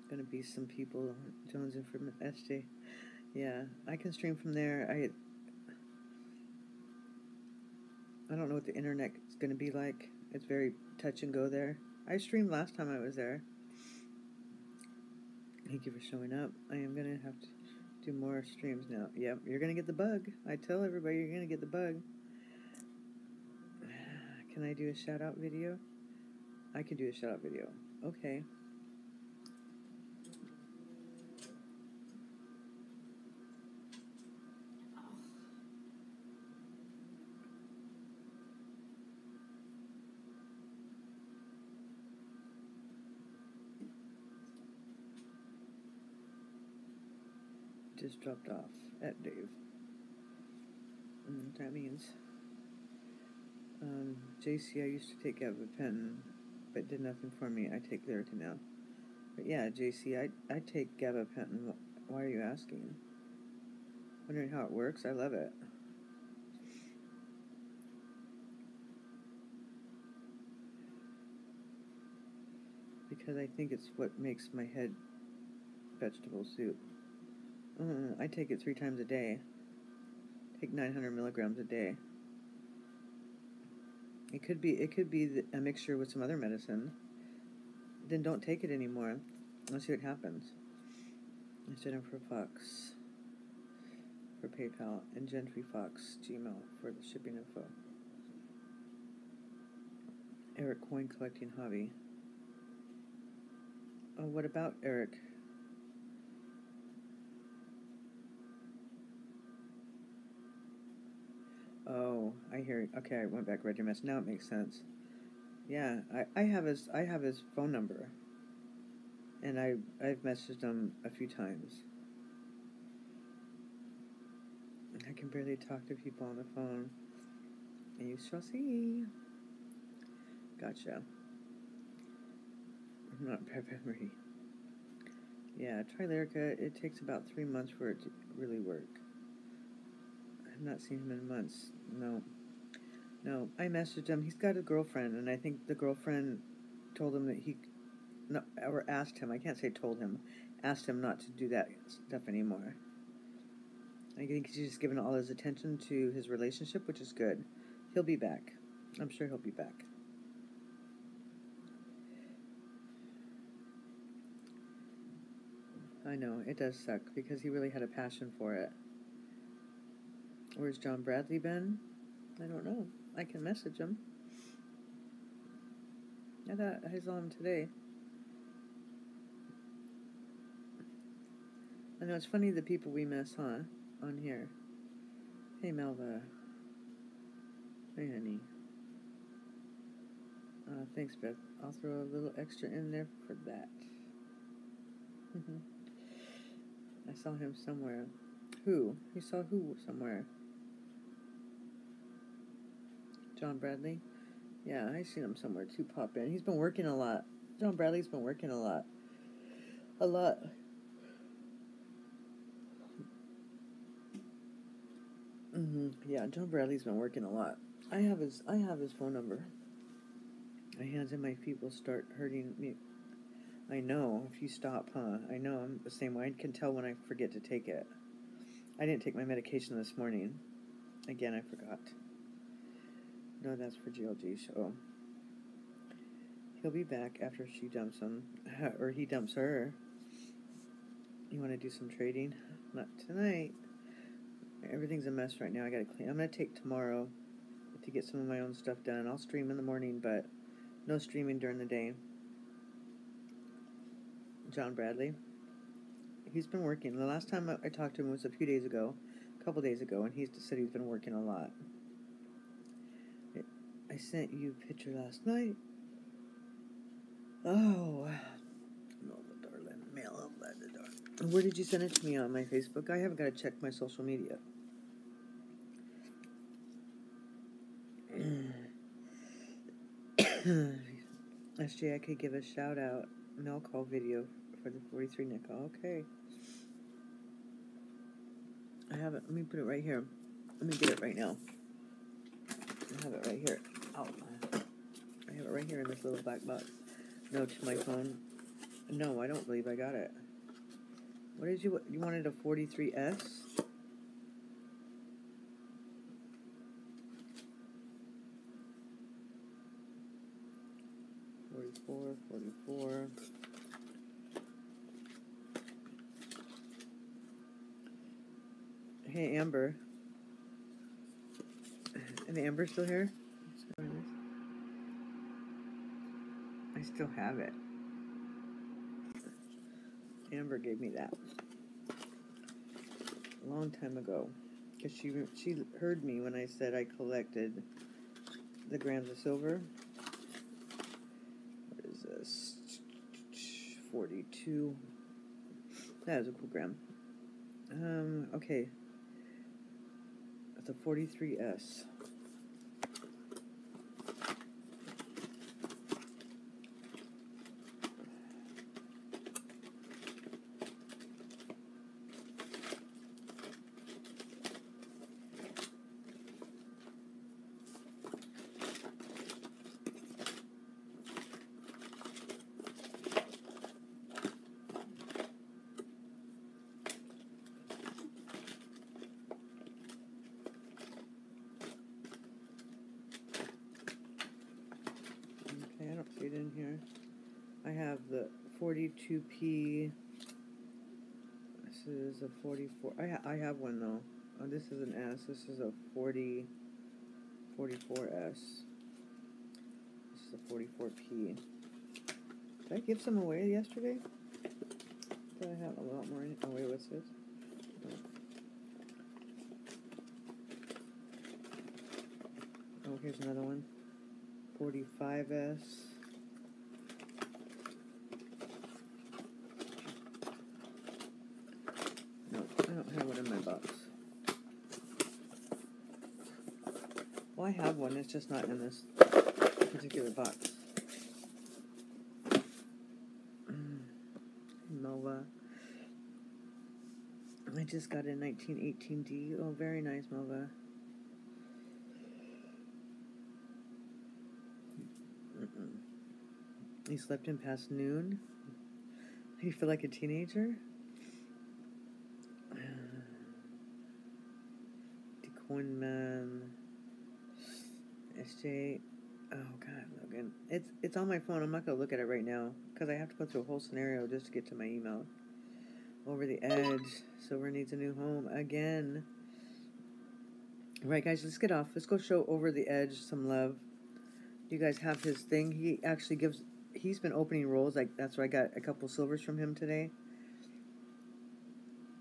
Gonna be some people. Jones and from SJ. Yeah, I can stream from there. I I don't know what the internet is going to be like. It's very touch and go there. I streamed last time I was there. Thank you for showing up. I am going to have to do more streams now. Yep, you're going to get the bug. I tell everybody you're going to get the bug. [SIGHS] Can I do a shout out video? I can do a shout out video. Okay. Just dropped off at Dave. And that means um, JC, I used to take gabapentin, but did nothing for me. I take Claritin now. But yeah, JC, I, I take gabapentin. Why are you asking? Wondering how it works? I love it. because I think it's what makes my head vegetable soup. Uh, I take it three times a day. Take 900 milligrams a day. It could be it could be a mixture with some other medicine. Then don't take it anymore. Let's see what happens. Of for Fox for PayPal and Gentry Fox Gmail for the shipping info. Eric coin collecting hobby. Oh, what about Eric? Oh, I hear. You. Okay, I went back read your message. Now it makes sense. Yeah, I, I have his I have his phone number. And I I've messaged him a few times. I can barely talk to people on the phone. And you shall see. Gotcha. I'm not [LAUGHS] bad memory. Yeah, try Lyrica. It takes about three months for it to really work. I've not seen him in months. No. No, I messaged him. He's got a girlfriend, and I think the girlfriend told him that he, no, or asked him. I can't say told him, asked him not to do that stuff anymore. I think he's just given all his attention to his relationship, which is good. He'll be back. I'm sure he'll be back. I know, it does suck because he really had a passion for it. Where's John Bradley been? I don't know. I can message him. I thought I saw him today. I know it's funny the people we miss, huh? On here. Hey, Melva. Hey, honey. Uh, thanks, Beth. I'll throw a little extra in there for that. I saw him somewhere. Who? You saw who somewhere? John Bradley? Yeah, I seen him somewhere too pop in. He's been working a lot. John Bradley's been working a lot. A lot. hmm Yeah, John Bradley's been working a lot. I have his I have his phone number. My hands and my feet will start hurting me. I know, if you stop, huh? I know, I'm the same way. I can tell when I forget to take it. I didn't take my medication this morning. Again, I forgot. No, that's for GLG, so. He'll be back after she dumps him. [LAUGHS] Or he dumps her. You want to do some trading? Not tonight. Everything's a mess right now. I gotta clean. I'm gonna take tomorrow to get some of my own stuff done. I'll stream in the morning, but no streaming during the day. John Bradley. He's been working. The last time I talked to him was a few days ago, a couple days ago, and he said he's been working a lot. I sent you a picture last night. Oh, darling, mail door. Where did you send it to me on my Facebook? I haven't got to check my social media. [CLEARS THROAT] SJ, I could give a shout out mail call video for the 43 nickel. Okay. I have it. Let me put it right here. Let me get it right now. I have it right here. Oh, I have it right here in this little black box. No, to my phone. No, I don't believe I got it. What did you you wanted a 43S? Forty-four, forty-four. Hey, Amber. And Amber still here? still have it. Amber gave me that a long time ago because she she heard me when I said I collected the grams of silver. What is this? 42. That is a cool gram. Um, okay. It's a 43S. 44. I, ha- I have one though. Oh, this is an S. This is a 40, 44S. This is a 44P. Did I give some away yesterday? Did I have a lot more Oh, wait, what's this? Oh, here's another one. 45S. No, I don't have one in my box. Well, I have one, it's just not in this particular box. Mm, Nova. I just got a 1918D. Oh, very nice. Mm-mm. You slept in past noon? You feel like a teenager? [SIGHS] Decoin Man. SJ. Oh God, Logan. It's it's on my phone. I'm not gonna look at it right now because I have to go through a whole scenario just to get to my email. Over the edge. Silver needs a new home again. All right, guys, let's get off. Let's go show Over the Edge some love. You guys have his thing. He actually gives. He's been opening rolls. Like that's where I got a couple silvers from him today.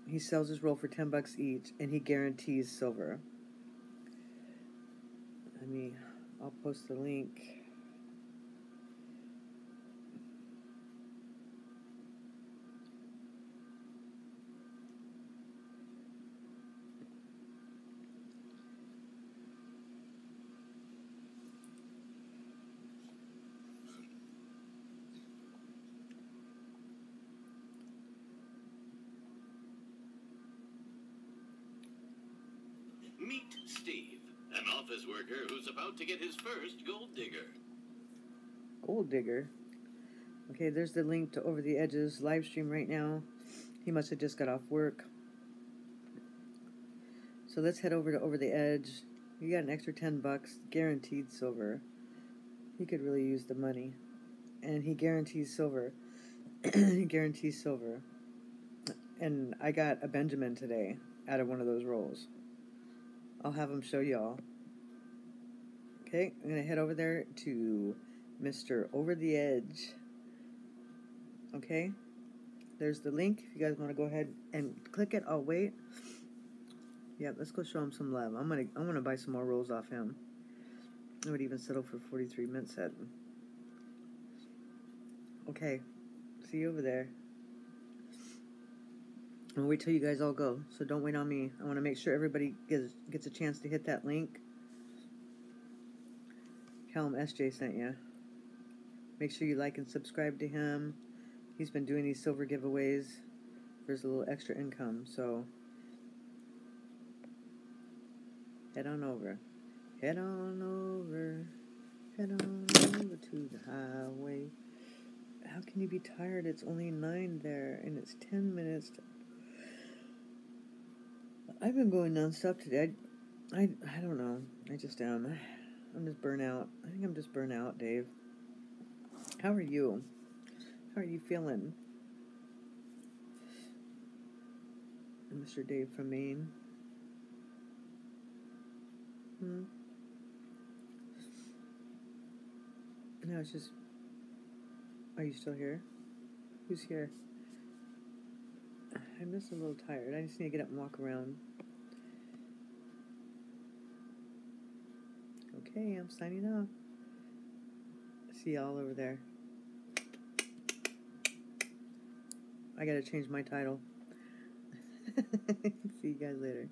He sells his roll for ten bucks each, and he guarantees silver. Let me. I'll post the link. Meet Steve, an office worker who's about to get his first gold digger. Gold Digger. Okay, there's the link to Over the Edges live stream right now. He must have just got off work. So let's head over to Over the Edge. You got an extra 10 bucks, guaranteed silver. He could really use the money. And he guarantees silver. [CLEARS THROAT] he guarantees silver. And I got a Benjamin today out of one of those rolls. I'll have him show y'all. Okay, I'm going to head over there to Mr. Over the Edge. Okay? There's the link. If you guys want to go ahead and click it, I'll wait. Yeah, let's go show him some love. I'm gonna I'm gonna buy some more rolls off him. I would even settle for 43 mint set. Okay. See you over there. I'll wait till you guys all go, so don't wait on me. I want to make sure everybody gets gets a chance to hit that link. Callum SJ sent you. Make sure you like and subscribe to him. He's been doing these silver giveaways. There's a little extra income, so head on over. Head on over. Head on over to the highway. How can you be tired? It's only nine there, and it's ten minutes. To... I've been going nonstop today. I, I, I don't know. I just am. I'm just burnt out. I think I'm just burnt out, Dave. How are you? How are you feeling? Mr. Dave from Maine. Hmm. No, it's just. Are you still here? Who's here? I'm just a little tired. I just need to get up and walk around. Okay, I'm signing off. See y'all over there. I gotta change my title. [LAUGHS] See you guys later.